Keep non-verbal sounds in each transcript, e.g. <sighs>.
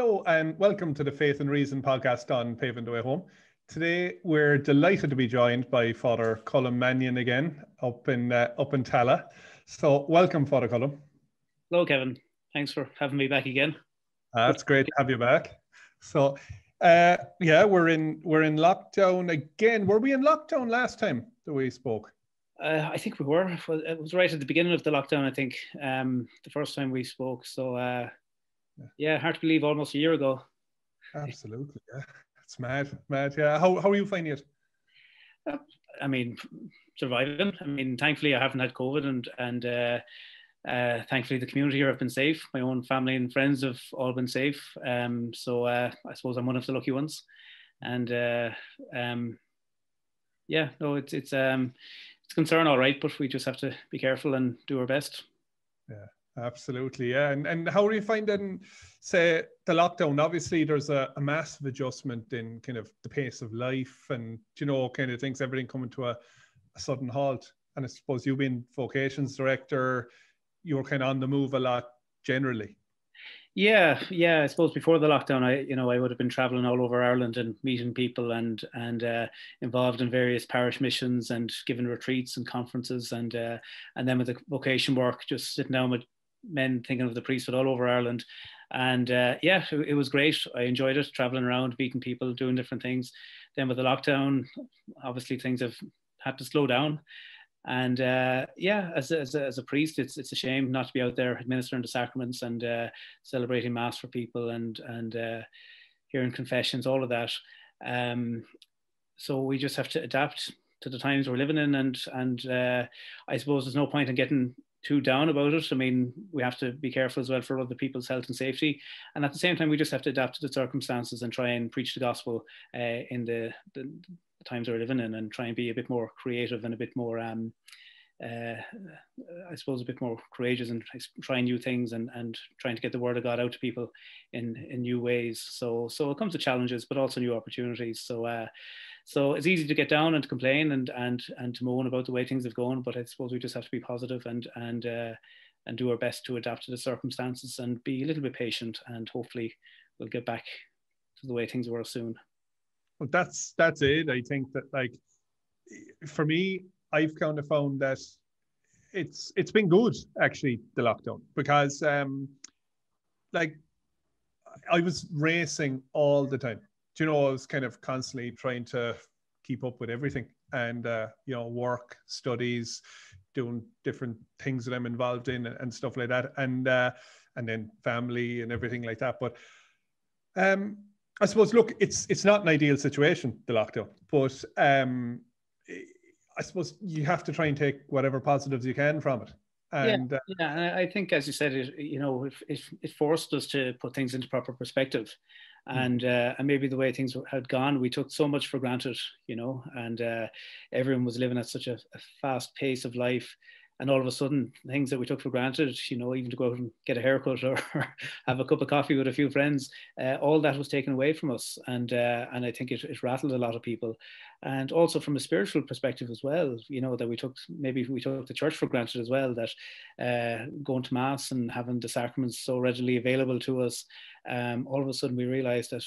Hello and welcome to the Faith and Reason podcast on Paving the Way Home. Today we're delighted to be joined by Father Colm Mannion again up in uh, up in Tallaght. So welcome, Father Colm. Hello, Kevin. Thanks for having me back again. That's great to have you back. So uh, yeah, we're in we're in lockdown again. Were we in lockdown last time that we spoke? Uh, I think we were. It was right at the beginning of the lockdown. I think um, the first time we spoke. So uh, yeah, hard to believe almost a year ago. Absolutely, yeah. It's mad, mad. Yeah. How, how are you finding it? Uh, I mean, surviving. I mean, thankfully, I haven't had COVID, and and uh, uh, thankfully, the community here have been safe. My own family and friends have all been safe. Um, so uh, I suppose I'm one of the lucky ones. And uh, um, yeah, no, it's it's um, it's a concern, all right, but we just have to be careful and do our best. Yeah. Absolutely, yeah. And and how are you finding, say, the lockdown? Obviously, there's a, a massive adjustment in kind of the pace of life, and you know, kind of things, everything coming to a, a sudden halt. And I suppose you've been vocations director, you're kind of on the move a lot generally. Yeah, yeah. I suppose before the lockdown, I you know I would have been traveling all over Ireland and meeting people and and uh, involved in various parish missions and giving retreats and conferences and uh, and then with the vocation work, just sitting down with men thinking of the priesthood all over Ireland. And uh, yeah, it, was great. I enjoyed it, traveling around, meeting people, doing different things. Then with the lockdown, obviously things have had to slow down. And uh, yeah, as a, as, a, as, a, priest, it's it's a shame not to be out there administering the sacraments and uh, celebrating mass for people and and uh, hearing confessions, all of that. Um, so we just have to adapt to the times we're living in, and and uh, I suppose there's no point in getting too down about it. I mean, we have to be careful as well for other people's health and safety, and at the same time, we just have to adapt to the circumstances and try and preach the gospel uh, in the, the, the, times we're living in, and try and be a bit more creative and a bit more, um, uh, I suppose, a bit more courageous and trying new things and and trying to get the word of God out to people in in new ways. So so it comes to challenges, but also new opportunities. So. Uh, so it's easy to get down and to complain and and and to moan about the way things have gone, but I suppose we just have to be positive and and uh, and do our best to adapt to the circumstances and be a little bit patient, and hopefully we'll get back to the way things were soon. Well, that's that's it. I think that like for me, I've kind of found that it's it's been good actually the lockdown because um like I was racing all the time you know, I was kind of constantly trying to keep up with everything and, uh, you know, work, studies, doing different things that I'm involved in and, and stuff like that. And, uh, and then family and everything like that. But, um, I suppose, look, it's, it's not an ideal situation, the lockdown, but, um, I suppose you have to try and take whatever positives you can from it. And, yeah, uh, yeah, I think, as you said, it, you know, it, it, it forced us to put things into proper perspective. Mm. and uh, and maybe the way things had gone, we took so much for granted, you know, and uh, everyone was living at such a, a, fast pace of life, and all of a sudden, things that we took for granted, you know, even to go out and get a haircut <laughs> or have a cup of coffee with a few friends, uh, all that was taken away from us, and uh, and I think it, it rattled a lot of people, and also from a spiritual perspective as well, you know, that we took maybe we took the church for granted as well, that uh, going to mass and having the sacraments so readily available to us um, all of a sudden we realized that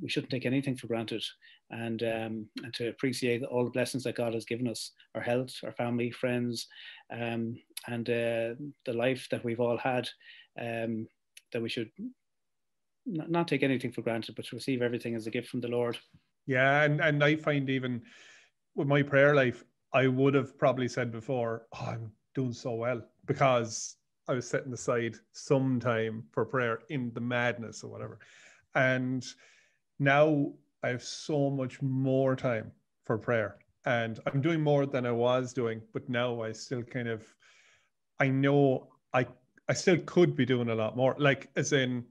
we shouldn't take anything for granted and, um, and to appreciate all the blessings that God has given us our health, our family, friends, um, and uh, the life that we've all had, um, that we should not, not take anything for granted, but to receive everything as a gift from the Lord. Yeah, and, and I find even with my prayer life, I would have probably said before, oh, I'm doing so well because I was setting aside some time for prayer in the madness or whatever. And now I have so much more time for prayer. And I'm doing more than I was doing, but now I still kind of I know I I still could be doing a lot more. Like as in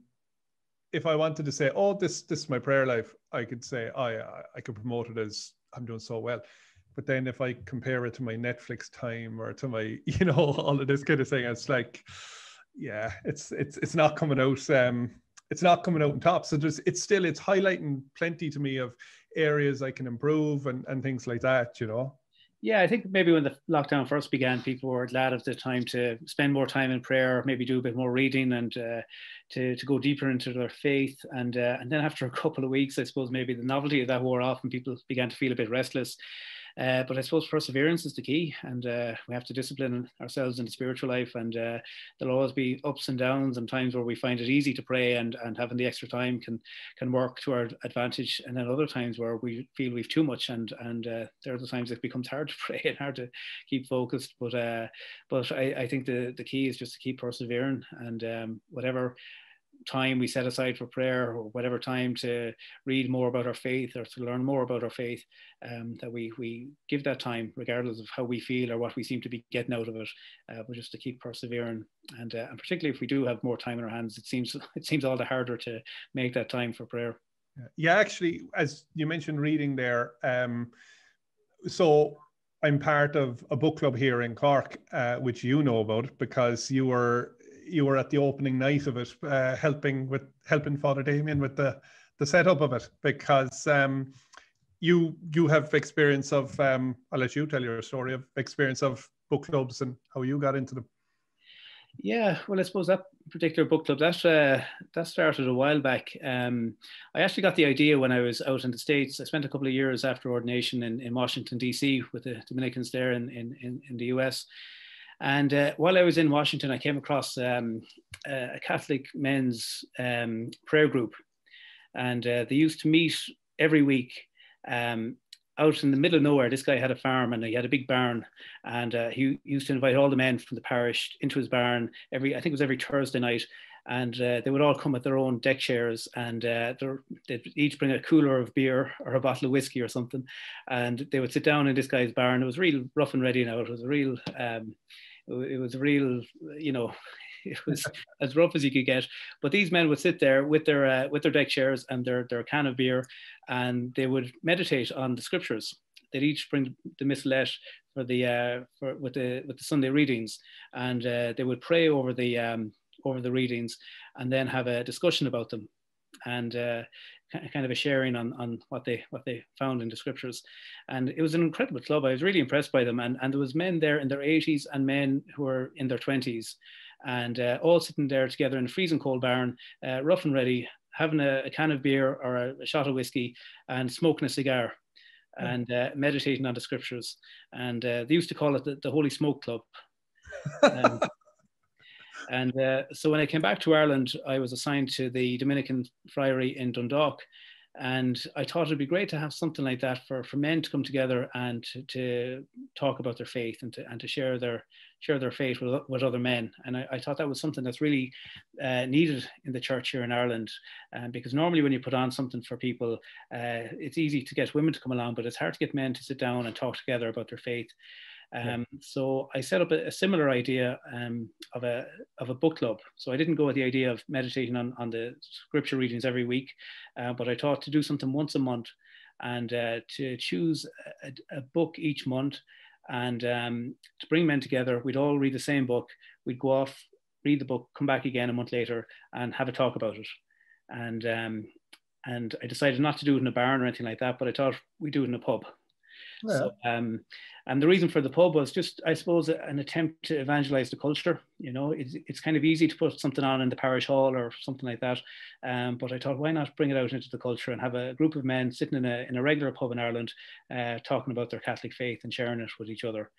if I wanted to say, oh, this this is my prayer life, I could say, oh yeah, I could promote it as I'm doing so well. But then if I compare it to my Netflix time or to my, <laughs> you know, all of this kind of thing, it's like, yeah, it's it's it's not coming out. Um, it's not coming out on top. So there's it's still it's highlighting plenty to me of areas I can improve and and things like that. You know. Yeah, I think maybe when the lockdown first began, people were glad of the time to spend more time in prayer, maybe do a bit more reading and uh, to, to go deeper into their faith. And, uh, and then after a couple of weeks, I suppose maybe the novelty of that wore off and people began to feel a bit restless. Uh, but I suppose perseverance is the key, and uh, we have to discipline ourselves in the spiritual life. And uh, there'll always be ups and downs, and times where we find it easy to pray, and, and having the extra time can can work to our advantage. And then other times where we feel we've too much, and and uh, there are the times it becomes hard <laughs> to pray and hard to keep focused. But uh, but I, I think the the key is just to keep persevering, and um, whatever time we set aside for prayer or whatever time to read more about our faith or to learn more about our faith, um, that we, we give that time regardless of how we feel or what we seem to be getting out of it, uh, but just to keep persevering. And, uh, and particularly if we do have more time in our hands, it seems, <laughs> it seems all the harder to make that time for prayer. Yeah, actually, as you mentioned reading there, um, so I'm part of a book club here in Cork, uh, which you know about because you were you were at the opening night of it, uh, helping with helping Father Damien with the the setup of it because um, you you have experience of um, I'll let you tell your story of experience of book clubs and how you got into them. Yeah, well, I suppose that particular book club that uh, that started a while back. Um, I actually got the idea when I was out in the states. I spent a couple of years after ordination in, in Washington D.C. with the Dominicans there in in, in the U.S. And uh, while I was in Washington, I came across um, a Catholic men's um, prayer group. And uh, they used to meet every week um, out in the middle of nowhere. This guy had a farm and he had a big barn. And uh, he used to invite all the men from the parish into his barn every, I think it was every Thursday night. And uh, they would all come with their own deck chairs and uh, they'd each bring a cooler of beer or a bottle of whiskey or something. And they would sit down in this guy's barn. It was real rough and ready now. It was a real, um, it was real, you know, <laughs> it was <laughs> as rough as you could get. But these men would sit there with their uh, with their deck chairs and their their can of beer, and they would meditate on the scriptures. They'd each bring the missalette for the uh, for with the with the Sunday readings, and uh, they would pray over the um, over the readings, and then have a discussion about them. And uh, kind of a sharing on, on what they what they found in the scriptures and it was an incredible club i was really impressed by them and, and there was men there in their 80s and men who were in their 20s and uh, all sitting there together in a freezing cold barn uh, rough and ready having a, a, can of beer or a, shot of whiskey and smoking a cigar mm. and uh, meditating on the scriptures and uh, they used to call it the, the holy smoke club <laughs> um, And uh, so when I came back to Ireland, I was assigned to the Dominican Friary in Dundalk. And I thought it'd be great to have something like that for, for men to come together and to, to talk about their faith and to, and to share their share their faith with, with other men. And I, I thought that was something that's really uh, needed in the church here in Ireland. Um, because normally when you put on something for people, uh, it's easy to get women to come along, but it's hard to get men to sit down and talk together about their faith. Um, yeah. So I set up a, a similar idea um, of a of a book club. So I didn't go with the idea of meditating on, on the scripture readings every week, uh, but I thought to do something once a month and uh, to choose a, a, book each month and um, to bring men together. We'd all read the same book. We'd go off, read the book, come back again a month later, and have a talk about it. And um, and I decided not to do it in a barn or anything like that, but I thought we'd do it in a pub. Yeah. So, um, and the reason for the pub was just, I suppose, an attempt to evangelize the culture. You know, it's, it's kind of easy to put something on in the parish hall or something like that. Um, but I thought, why not bring it out into the culture and have a group of men sitting in a, in a regular pub in Ireland uh, talking about their Catholic faith and sharing it with each other.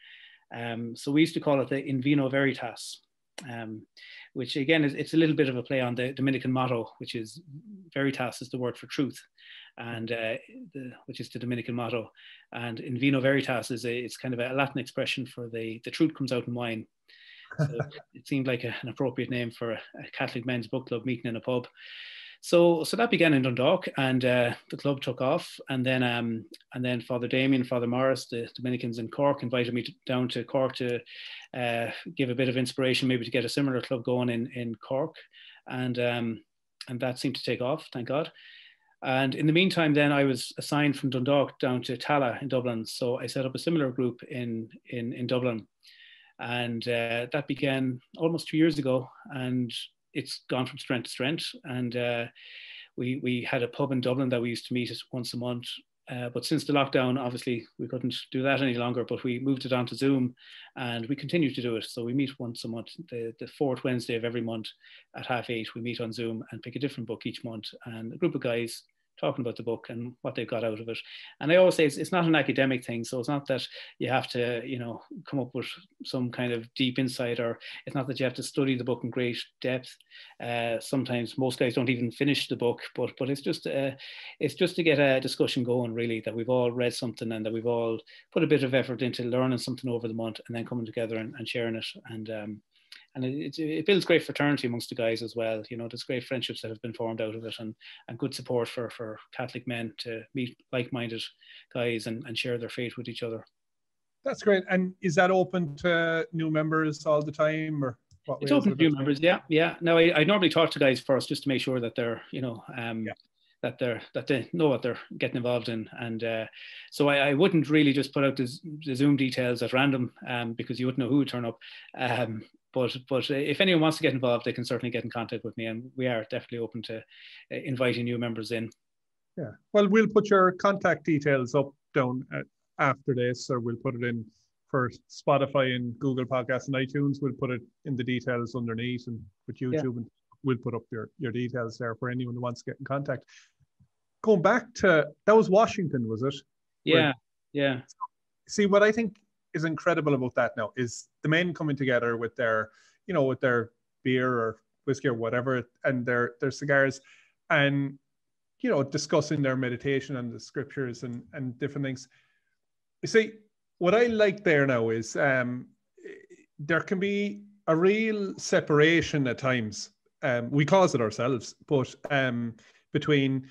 Um, so we used to call it the In Vino Veritas. Um, which again is it's a little bit of a play on the Dominican motto, which is veritas is the word for truth and uh, the, which is the Dominican motto. And in vino veritas is a, it's kind of a Latin expression for the, the truth comes out in wine. So <laughs> it seemed like a, an appropriate name for a, a, Catholic men's book club meeting in a pub. So, so that began in Dundalk, and uh, the club took off. And then, um, and then Father Damien, Father Morris, the Dominicans in Cork, invited me to, down to Cork to uh, give a bit of inspiration, maybe to get a similar club going in in Cork, and um, and that seemed to take off. Thank God. And in the meantime, then I was assigned from Dundalk down to Tallaght in Dublin. So I set up a similar group in, in, in Dublin. And uh, that began almost two years ago. And it's gone from strength to strength. And uh, we, we had a pub in Dublin that we used to meet once a month. Uh, but since the lockdown, obviously we couldn't do that any longer, but we moved it onto Zoom and we continue to do it. So we meet once a month, the, the fourth Wednesday of every month at half eight, we meet on Zoom and pick a different book each month. And a group of guys talking about the book and what they've got out of it. And I always say it's, it's not an academic thing. So it's not that you have to, you know, come up with some kind of deep insight or it's not that you have to study the book in great depth. Uh, sometimes most guys don't even finish the book, but but it's just uh, it's just to get a discussion going really that we've all read something and that we've all put a bit of effort into learning something over the month and then coming together and, and sharing it. And um, and it, it, builds great fraternity amongst the guys as well. You know, there's great friendships that have been formed out of it, and and good support for for Catholic men to meet like-minded guys and, and share their faith with each other. That's great. And is that open to new members all the time, or what it's open to new members? Yeah, yeah. Now I, I normally talk to guys first just to make sure that they're you know um, yeah that they're that they know what they're getting involved in and uh, so I, I, wouldn't really just put out the, the zoom details at random um, because you wouldn't know who would turn up um, but but if anyone wants to get involved, they can certainly get in contact with me, and we are definitely open to uh, inviting new members in. Yeah, well, we'll put your contact details up down uh, after this, or we'll put it in for Spotify and Google Podcasts and iTunes. We'll put it in the details underneath, and with YouTube, yeah. and we'll put up your your details there for anyone who wants to get in contact. Going back to that was Washington, was it? Yeah, Where, yeah. See what I think is incredible about that now is the men coming together with their, you know, with their beer or whiskey or whatever, and their their cigars, and you know, discussing their meditation and the scriptures and and different things. You see, what I like there now is um, there can be a real separation at times. Um, we cause it ourselves, but um, between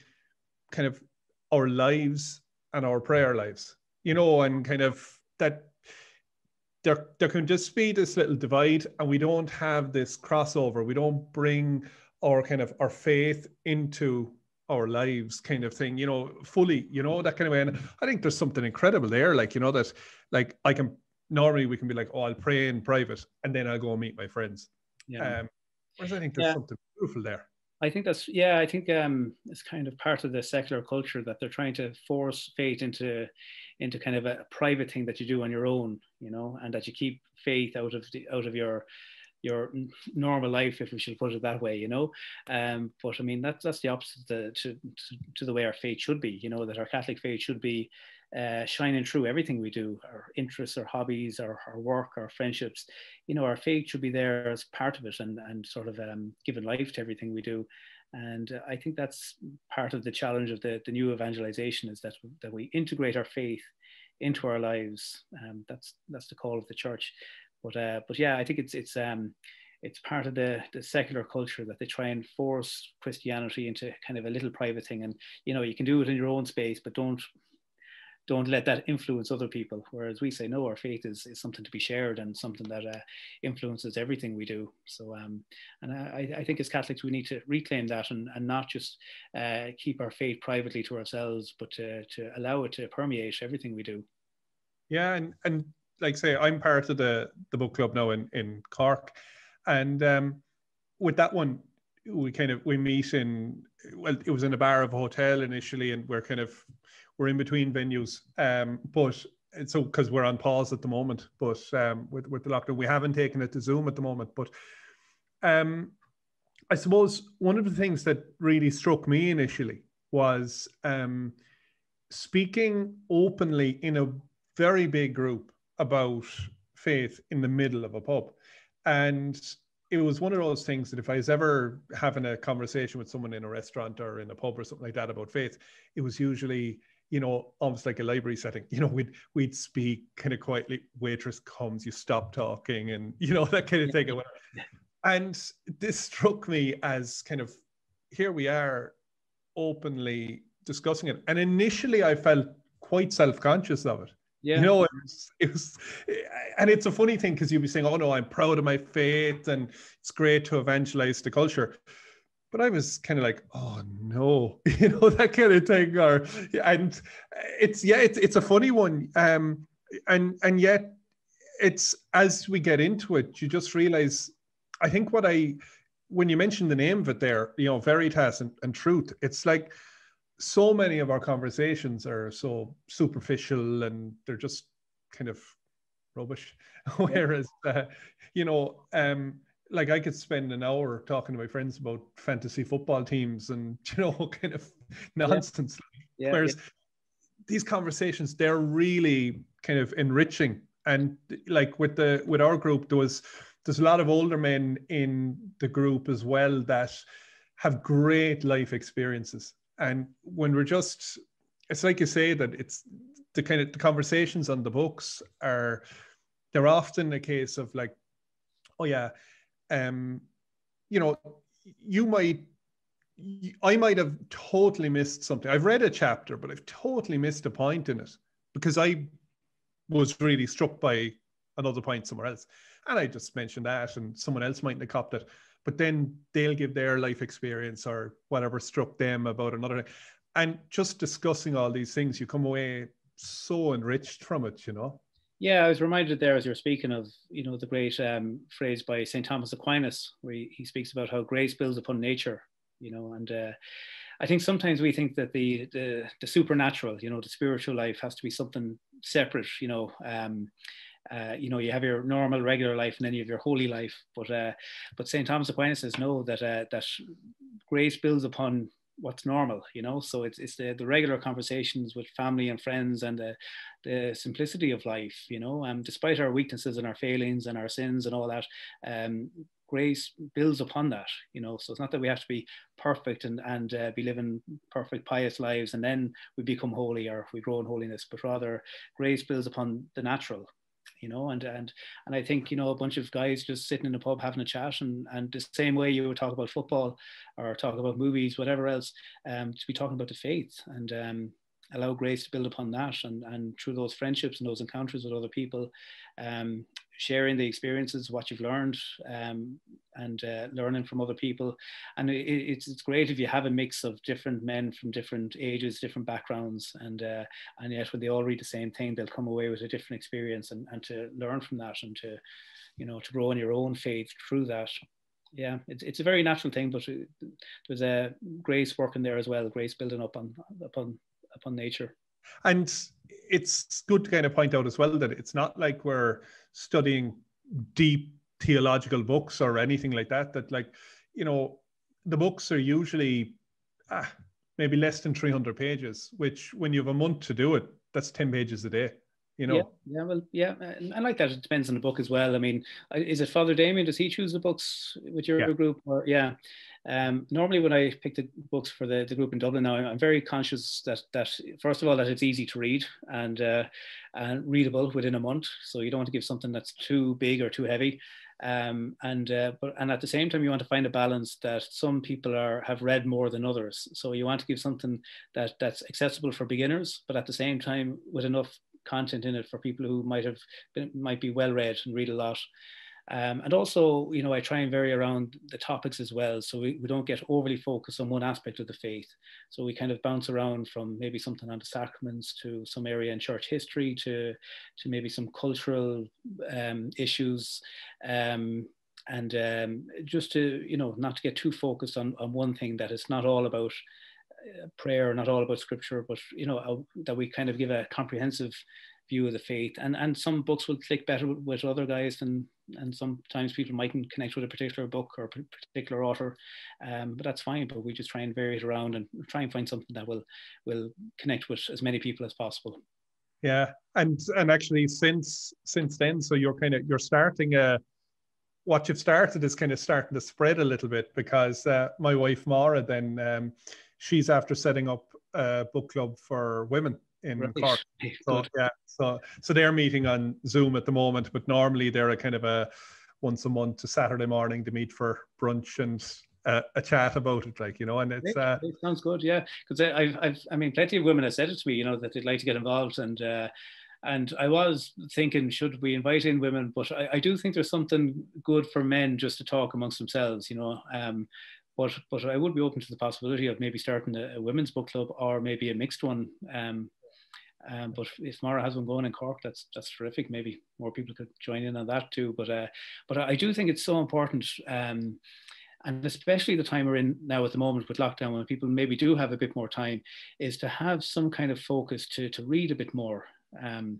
kind of our lives and our prayer lives, you know, and kind of that there, there can just be this little divide and we don't have this crossover we don't bring our kind of our faith into our lives kind of thing you know fully you know that kind of way and i think there's something incredible there like you know that like i can normally we can be like oh i'll pray in private and then i'll go and meet my friends yeah um, whereas i think there's yeah. something beautiful there I think that's yeah. I think um, it's kind of part of the secular culture that they're trying to force faith into into kind of a private thing that you do on your own, you know, and that you keep faith out of the out of your your normal life, if we should put it that way, you know. Um, but I mean, that's that's the opposite to, to, to the way our faith should be, you know, that our Catholic faith should be uh, shining through everything we do, our interests, our hobbies, our, our work, our friendships. You know, our faith should be there as part of it and, and sort of um, giving life to everything we do. And uh, I think that's part of the challenge of the, the new evangelization is that, that we integrate our faith into our lives. Um, that's that's the call of the church. But uh, but yeah, I think it's it's um, it's part of the, the secular culture that they try and force Christianity into kind of a little private thing. And you know, you can do it in your own space, but don't don't let that influence other people. Whereas we say, no, our faith is, is something to be shared and something that uh, influences everything we do. So, um, and I, I, think as Catholics, we need to reclaim that and, and not just uh, keep our faith privately to ourselves, but to, to allow it to permeate everything we do. Yeah. And, and like say, I'm part of the, the book club now in, in Cork. And um, with that one, we kind of, we meet in, well, it was in a bar of a hotel initially, and we're kind of we're in between venues. Um, but so because we're on pause at the moment, but um, with with the lockdown, we haven't taken it to Zoom at the moment. But um, I suppose one of the things that really struck me initially was um, speaking openly in a very big group about faith in the middle of a pub, and it was one of those things that if I was ever having a conversation with someone in a restaurant or in a pub or something like that about faith, it was usually you know, almost like a library setting. <laughs> You know, we'd we'd speak kind of quietly. Waitress comes, you stop talking, and <laughs> you know that kind of thing. <laughs> And this struck me as kind of here we are, openly discussing it. And initially, I felt quite self-conscious of it. Yeah. You know, it was, it was, and it's a funny thing because you'd be saying, "Oh no, I'm proud of my faith, and it's great to evangelize the culture." but I was kind of like, oh no, <laughs> you know, that kind of thing. Or and it's yeah, it's it's a funny one. Um, and and yet it's as we get into it, you just realize. I think what I when you mentioned the name of it there, you know, Veritas and, and truth, it's like so many of our conversations are so superficial and they're just kind of rubbish. <laughs> Whereas, uh, you know, um, like I could spend an hour talking to my friends about fantasy football teams and <laughs> you know, kind of nonsense. Yeah. Yeah, Whereas yeah. these conversations, they're really kind of enriching. And like with the with our group, there was there's a lot of older men in the group as well that have great life experiences. And when we're just, it's like you say that it's the kind of the conversations on the books are, they're often a case of like, oh yeah, um, you know, you might, I might have totally missed something. I've read a chapter, but I've totally missed a point in it because I was really struck by another point somewhere else. And I just mentioned that, and someone else mightn't have copped it but then they'll give their life experience or whatever struck them about another thing. and just discussing all these things you come away so enriched from it you know yeah i was reminded there as you're speaking of you know the great um, phrase by st thomas aquinas where he, he, speaks about how grace builds upon nature you know and uh, i think sometimes we think that the, the the supernatural you know the spiritual life has to be something separate you know um, uh, you know, you have your normal, regular life, and then you have your holy life. But uh, but Saint Thomas Aquinas says no, that uh, that grace builds upon what's normal. You know, so it's it's the, the regular conversations with family and friends and the the simplicity of life. You know, and despite our weaknesses and our failings and our sins and all that, um, grace builds upon that you know so it's not that we have to be perfect and and uh, be living perfect pious lives and then we become holy or we grow in holiness but rather grace builds upon the natural you know, and and and I think you know a bunch of guys just sitting in a pub having a chat, and and the same way you would talk about football or talk about movies, whatever else, um, to be talking about the faith and um, allow grace to build upon that, and and through those friendships and those encounters with other people, um, sharing the experiences, what you've learned, um, and uh, learning from other people. And it, it's, it's great if you have a mix of different men from different ages, different backgrounds, and uh, and yet when they all read the same thing, they'll come away with a different experience and, and to learn from that and to, you know, to grow in your own faith through that. Yeah, it's, it's a very natural thing, but there's a grace working there as well, grace building up on upon upon nature. And it's good to kind of point out as well that it's not like we're studying deep theological books or anything like that. That like, you know, the books are usually ah, maybe less than 300 pages, which when you have a month to do it, that's 10 pages a day. You know? Yeah, yeah, well, yeah, I like that. It depends on the book as well. I mean, is it Father Damien? Does he choose the books with your yeah. group? Or yeah, um, normally, when I pick the books for the, the group in Dublin now, I'm very conscious that that first of all that it's easy to read and uh, and readable within a month. So you don't want to give something that's too big or too heavy. Um, and uh, but and at the same time, you want to find a balance that some people are have read more than others. So you want to give something that that's accessible for beginners, but at the same time with enough content in it for people who might have been, might be well read and read a lot. Um, and also, you know, I try and vary around the topics as well. So we, we don't get overly focused on one aspect of the faith. So we kind of bounce around from maybe something on the sacraments to some area in church history to, to maybe some cultural um, issues. Um, and um, just to, you know, not to get too focused on, on one thing that it's not all about uh, prayer, not all about scripture, but, you know, uh, that we kind of give a comprehensive view of the faith. And and some books will click better with, with other guys than and sometimes people mightn't connect with a particular book or a particular author, um, but that's fine. But we just try and vary it around and try and find something that will will connect with as many people as possible. Yeah, and and actually since since then, so you're kind of you're starting a what you've started is kind of starting to spread a little bit because uh, my wife Mara then um, she's after setting up a book club for women in right. Cork. <laughs> So yeah, so so they're meeting on Zoom at the moment, but normally they're a kind of a once a month to Saturday morning to meet for brunch and uh, a chat about it, like you know, and it's uh, it sounds good, yeah. Because I've, I've, I mean, plenty of women have said it to me, you know, that they'd like to get involved, and uh, and I was thinking, should we invite in women? But I, I do think there's something good for men just to talk amongst themselves, you know. Um, but but I would be open to the possibility of maybe starting a, a women's book club or maybe a mixed one. Um, um, but if Mara has one going in Cork, that's that's terrific. Maybe more people could join in on that too. But uh, but I do think it's so important. Um, and especially the time we're in now at the moment with lockdown, when people maybe do have a bit more time, is to have some kind of focus to to read a bit more. Um,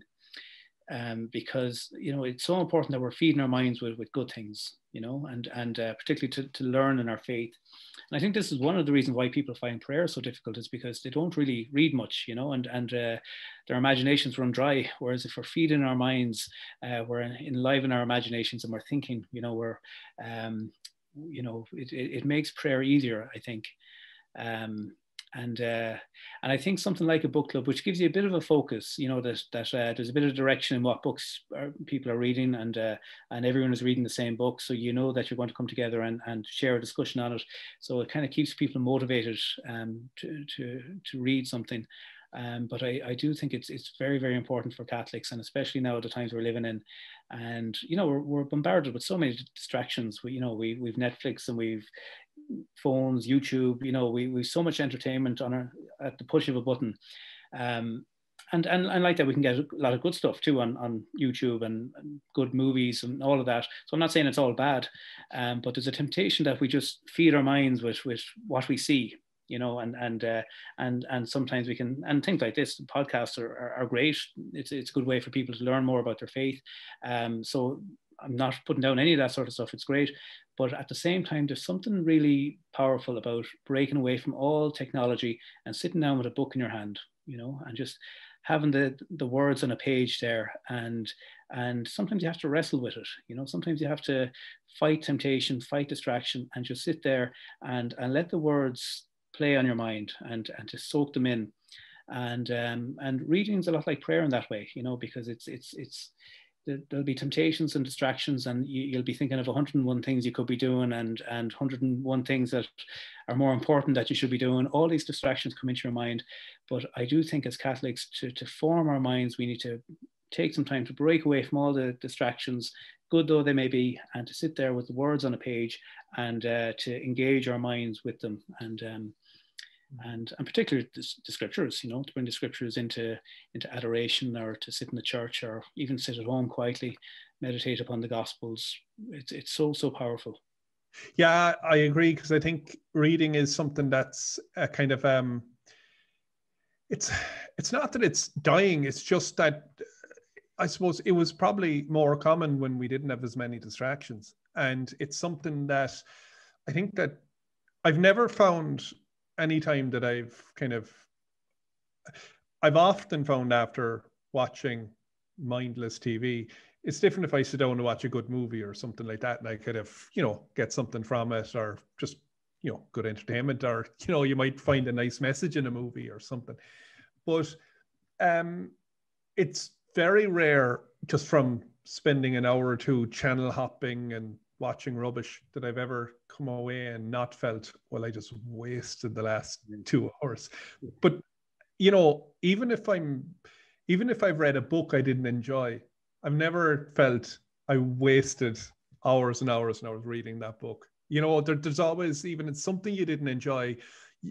um, because you know it's so important that we're feeding our minds with, with good things, you know, and and uh, particularly to, to learn in our faith. And I think this is one of the reasons why people find prayer so difficult is because they don't really read much, you know, and and uh, their imaginations run dry. Whereas if we're feeding our minds, uh, we're enlivening our imaginations and we're thinking, you know, we're, um, you know, it, it, it makes prayer easier, I think. Um, and uh, and I think something like a book club, which gives you a bit of a focus, you know, that that uh, there's a bit of direction in what books are, people are reading, and uh, and everyone is reading the same book, so you know that you're going to come together and, and share a discussion on it. So it kind of keeps people motivated um, to to to read something. Um, but I, I do think it's it's very very important for Catholics, and especially now at the times we're living in, and you know we're, we're bombarded with so many distractions. We you know we we've Netflix and we've phones, YouTube. You know we we've so much entertainment on our at the push of a button. Um, and, and and like that we can get a lot of good stuff too on, on YouTube and, and good movies and all of that. So I'm not saying it's all bad, um, but there's a temptation that we just feed our minds with with what we see you know, and and uh, and and sometimes we can and things like this podcasts are, are, are, great. It's it's a good way for people to learn more about their faith. Um, so I'm not putting down any of that sort of stuff. It's great, but at the same time, there's something really powerful about breaking away from all technology and sitting down with a book in your hand, you know, and just having the the words on a page there. And and sometimes you have to wrestle with it you know sometimes you have to fight temptation fight distraction and just sit there and and let the words play on your mind and and to soak them in. And um, and reading is a lot like prayer in that way you know because it's it's it's there'll be temptations and distractions and you, will be thinking of 101 things you could be doing and and 101 things that are more important that you should be doing. All these distractions come into your mind. But i do think as catholics to, to form our minds we need to take some time to break away from all the distractions good though they may be and to sit there with the words on a page and uh, to engage our minds with them. And um, and and particularly the, scriptures you know to bring the scriptures into into adoration or to sit in the church or even sit at home quietly meditate upon the gospels it's it's so so powerful. Yeah i agree because i think reading is something that's a kind of um it's it's not that it's dying it's just that i suppose it was probably more common when we didn't have as many distractions. And it's something that i think that i've never found any time that I've kind of, I've often found after watching mindless TV, it's different if I sit down and watch a good movie or something like that, and I kind of, you know, get something from it, or just, you know, good entertainment, or you know, you might find a nice message in a movie or something. But um, it's very rare just from spending an hour or two channel hopping and watching rubbish that I've ever come away and not felt, well, I just wasted the last mm. two hours. But, you know, even if I'm, even if I've read a book I didn't enjoy, I've never felt I wasted hours and hours and hours reading that book. You know, there, there's always, even it's something you didn't enjoy,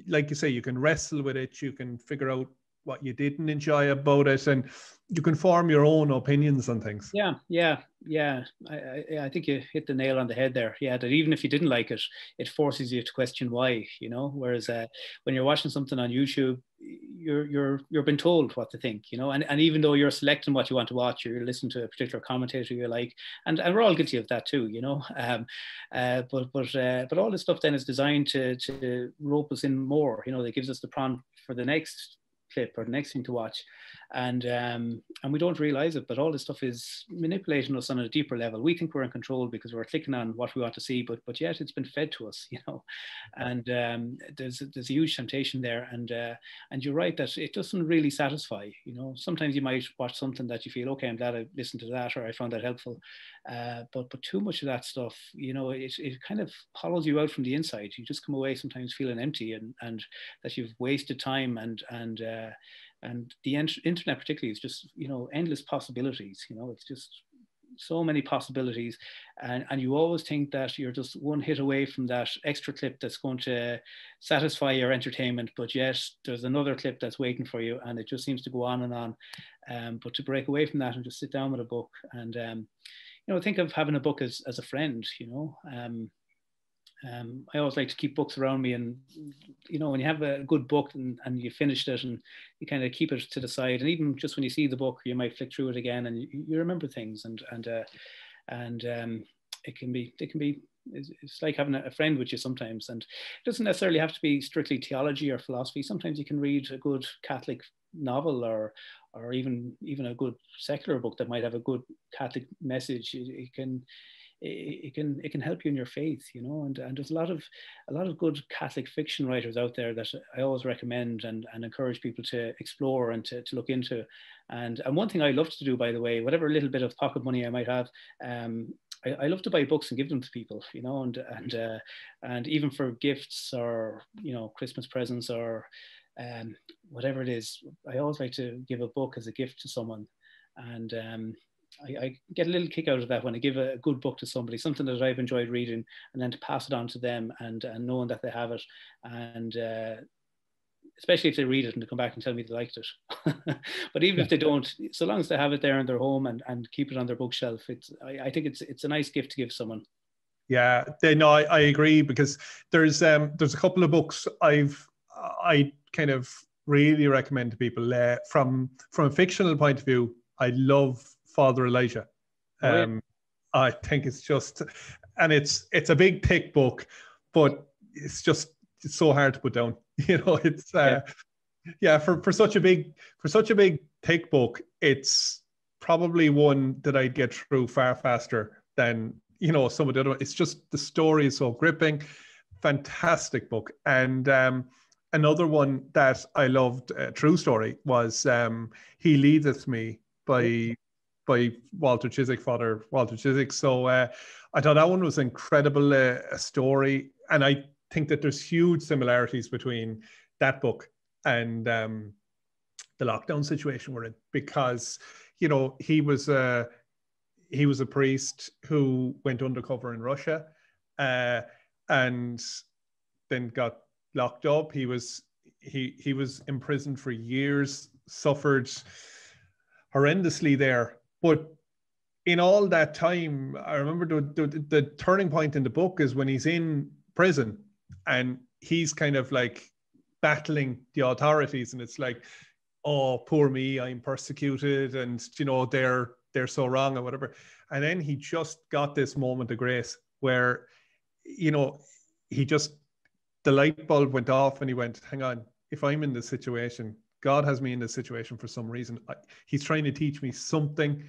like you say, you can wrestle with it, you can figure out what you didn't enjoy about it and you can form your own opinions on things. Yeah yeah yeah. I, I, I think you hit the nail on the head there. Yeah that even if you didn't like it it forces you to question why you know? Whereas uh, when you're watching something on youtube you're you're you're been told what to think you know? And, and even though you're selecting what you want to watch you're listening to a particular commentator you like and, and we're all guilty of that too you know? <laughs> Um, uh, but but uh, but all this stuff then is designed to to rope us in more you know? That gives us the prompt for the next clip or the next thing to watch and um, and we don't realize it but all this stuff is manipulating us on a deeper level. We think we're in control because we're clicking on what we want to see but but yet it's been fed to us <laughs> you know? And um, there's there's a huge temptation there. And uh, and you're right that it doesn't really satisfy you know? Sometimes you might watch something that you feel okay i'm glad i listened to that or i found that helpful. Uh, but but too much of that stuff you know it, it kind of hollows you out from the inside. You just come away sometimes feeling empty and and that you've wasted time and and uh, and the internet particularly is just you know endless possibilities you know it's just so many possibilities. And, and you always think that you're just one hit away from that extra clip that's going to satisfy your entertainment but yet there's another clip that's waiting for you and it just seems to go on and on. Um, but to break away from that and just sit down with a book and um, you know think of having a book as, as a friend you know um, um, I always like to keep books around me, and you know, when you have a good book and, and you finished it, and you kind of keep it to the side, and even just when you see the book, you might flick through it again, and you, you remember things, and and uh, and um, it can be it can be it's like having a friend with you sometimes, and it doesn't necessarily have to be strictly theology or philosophy. Sometimes you can read a good Catholic novel or or even even a good secular book that might have a good Catholic message. It, it can it, can it can help you in your faith, you know. And, and there's a lot of a lot of good Catholic fiction writers out there that I always recommend and, and encourage people to explore and to, to look into. And and one thing I love to do, by the way, whatever little bit of pocket money I might have, um, I, I, love to buy books and give them to people, you know, and and uh, and even for gifts or you know Christmas presents or um, whatever it is, I always like to give a book as a gift to someone, and um, I, I, get a little kick out of that when I give a, good book to somebody, something that I've enjoyed reading, and then to pass it on to them and, and knowing that they have it, and uh, especially if they read it and they come back and tell me they liked it. <laughs> but even if they don't, so long as they have it there in their home and, and keep it on their bookshelf, it's I, I think it's it's a nice gift to give someone. Yeah, they, no, I, I agree because there's um there's a couple of books I've I kind of really recommend to people uh, from from a fictional point of view. I love Father Elijah. Um, oh, yeah. I think it's just, and it's it's a big thick book, but it's just it's so hard to put down. <laughs> You know, it's uh, yeah. yeah for for such a big for such a big thick book, it's probably one that I'd get through far faster than you know some of the other. It's just the story is so gripping, fantastic book, and um, another one that I loved, uh, true story, was um, "He Leadeth Me" by by Walter Ciszek, Father Walter Ciszek. So uh, I thought that one was incredible uh, a story, and I think that there's huge similarities between that book and um, the lockdown situation we're in because you know he was a he was a priest who went undercover in Russia uh, and then got locked up. He was he he was imprisoned for years, suffered horrendously there but in all that time, I remember the, the, the turning point in the book is when he's in prison and he's kind of like battling the authorities, and it's like, oh, poor me, I'm persecuted, and you know they're they're so wrong or whatever. And then he just got this moment of grace where, you know, he just the light bulb went off, and he went, hang on, if I'm in this situation, God has me in this situation for some reason. I, he's trying to teach me something,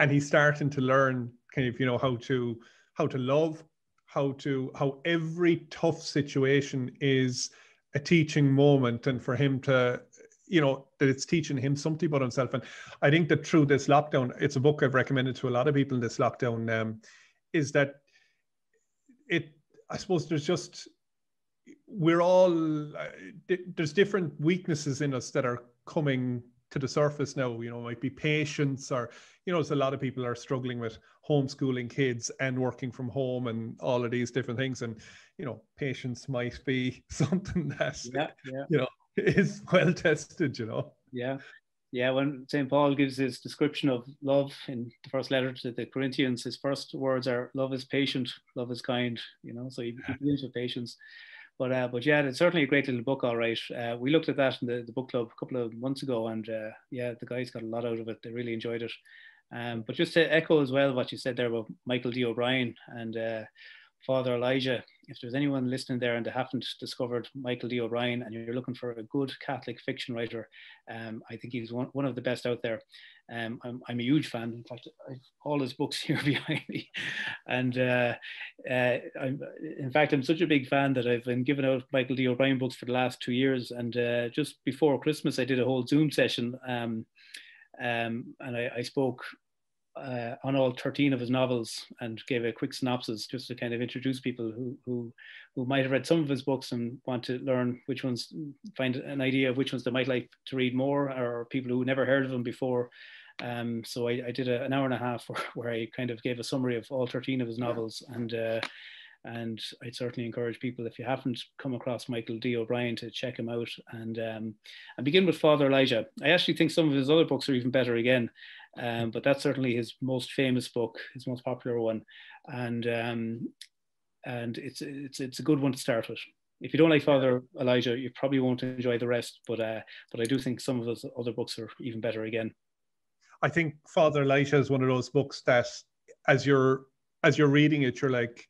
and he's starting to learn kind of you know how to how to love, how to how every tough situation is a teaching moment, and for him to you know that it's teaching him something about himself. And I think that through this lockdown, it's a book I've recommended to a lot of people in this lockdown. Um, is that it? I suppose there's just we're all uh, there's different weaknesses in us that are coming to the surface now you know might be patience or you know there's a lot of people are struggling with homeschooling kids and working from home and all of these different things. And you know patience might be <laughs> something that yeah, yeah. you know is <laughs> well tested you know? Yeah. Yeah when st paul gives his description of love in the first letter to the corinthians his first words are love is patient love is kind you know so he, he begins with patience but uh, but yeah, it's certainly a great little book. All right, uh, we looked at that in the, the book club a couple of months ago, and uh, yeah, the guys got a lot out of it. They really enjoyed it. Um, but just to echo as well what you said there about Michael D. O'Brien and uh, Father Elijah, if there's anyone listening there and they haven't discovered Michael D. O'Brien and you're looking for a good Catholic fiction writer, um, I think he's one, one of the best out there. Um, I'm, I'm a huge fan. In fact, I've all his books <laughs> here behind me. And uh, uh, in fact, I'm such a big fan that I've been giving out Michael D. O'Brien books for the last two years. And uh, just before Christmas, I did a whole Zoom session. Um, um, and I, I spoke uh, on all 13 of his novels and gave a quick synopsis just to kind of introduce people who, who, who might have read some of his books and want to learn which ones, find an idea of which ones they might like to read more or people who never heard of him before. Um, so I, I did a, an hour and a half where, <laughs> where, I kind of gave a summary of all 13 of his novels and uh, and I'd certainly encourage people if you haven't come across Michael D. O'Brien to check him out and um, and begin with Father Elijah. I actually think some of his other books are even better again. Um, but that's certainly his most famous book, his most popular one. And um, and it's it's it's a good one to start with. If you don't like Father Elijah, you probably won't enjoy the rest. But uh, but I do think some of those other books are even better again. I think Father Elijah is one of those books that, as you're as you're reading it, you're like,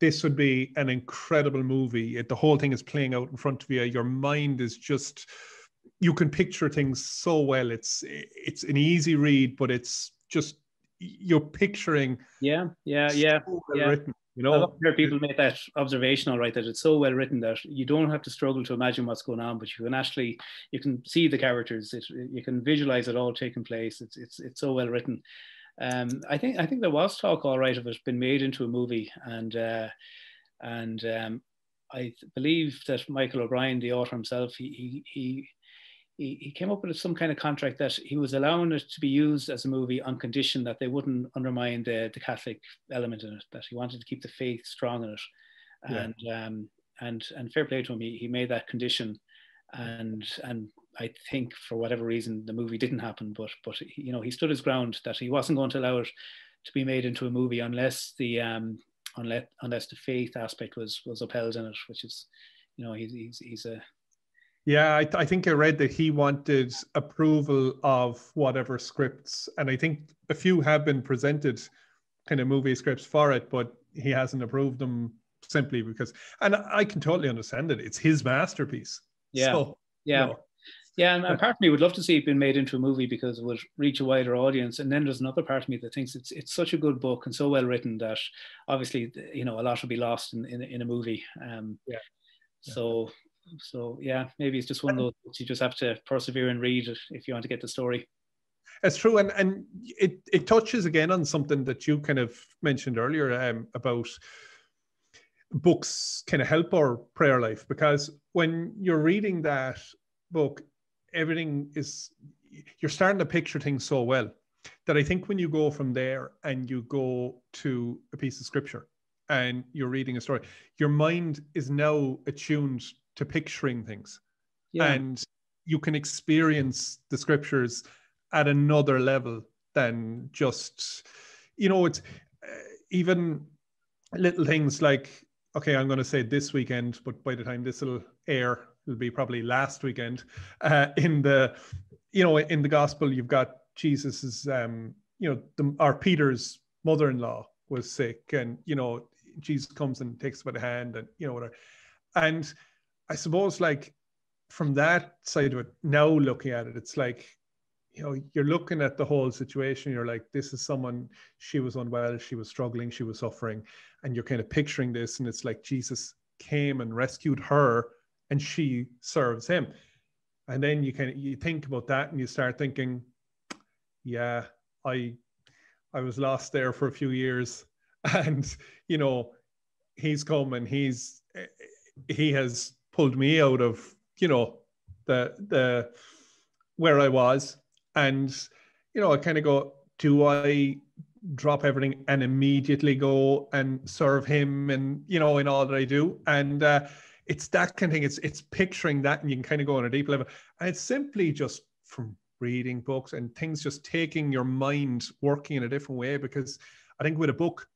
this would be an incredible movie. It, the whole thing is playing out in front of you. Your mind is just you can picture things so well. It's it's an easy read, but it's just you're picturing. Yeah, yeah, yeah, well yeah. Written, you know, heard people make that observation, all right, that it's so well written that you don't have to struggle to imagine what's going on, but you can actually you can see the characters. It, you can visualize it all taking place. It's it's it's so well written. Um, I think I think there was talk, all right, of it being made into a movie, and uh, and um, I believe that Michael O'Brien, the author himself, he he he he, he came up with some kind of contract that he was allowing it to be used as a movie on condition that they wouldn't undermine the, the Catholic element in it, that he wanted to keep the faith strong in it. Yeah. And um, and and fair play to him, he, he made that condition. And and I think for whatever reason the movie didn't happen, but but you know he stood his ground that he wasn't going to allow it to be made into a movie unless the um, unless unless the faith aspect was was upheld in it, which is you know he's he's, he's a Yeah, I, I think I read that he wanted approval of whatever scripts, and I think a few have been presented, kind of movie scripts for it, but he hasn't approved them simply because, and I can totally understand it. It's his masterpiece. Yeah. So, yeah. know, Yeah, and, and part of me would love to see it being made into a movie because it would reach a wider audience. And then there's another part of me that thinks it's it's such a good book and so well written that obviously you know a lot will be lost in in, in a movie. Um. Yeah. So so yeah, maybe it's just one of those you just have to persevere and read if you want to get the story. It's true, and and it it touches again on something that you kind of mentioned earlier um, about books kind of help our prayer life because when you're reading that book, everything is you're starting to picture things so well that I think when you go from there and you go to a piece of scripture and you're reading a story, your mind is now attuned to picturing things. Yeah, and you can experience the scriptures at another level than just you know it's uh, even little things like okay i'm going to say this weekend but by the time this will air it'll be probably last weekend <laughs> uh, in the you know in the gospel you've got jesus's um you know the, our peter's mother-in-law was sick and you know jesus comes and takes her by the hand and you know whatever. And i suppose like from that side of it, now looking at it, it's like, you know, you're looking at the whole situation. You're like, this is someone, she was unwell, she was struggling, she was suffering. And you're kind of picturing this. And it's like Jesus came and rescued her and she serves him. And then you kind of you think about that and you start thinking, yeah, I I was lost there for a few years. <laughs> And, you know, he's come and he's he has pulled me out of you know the the where I was, and you know I kind of go, do I drop everything and immediately go and serve him, and you know in all that I do, and uh, it's that kind of thing. It's it's picturing that, and you can kind of go on a deep level, and it's simply just from reading books and things just taking your mind working in a different way because I think with a book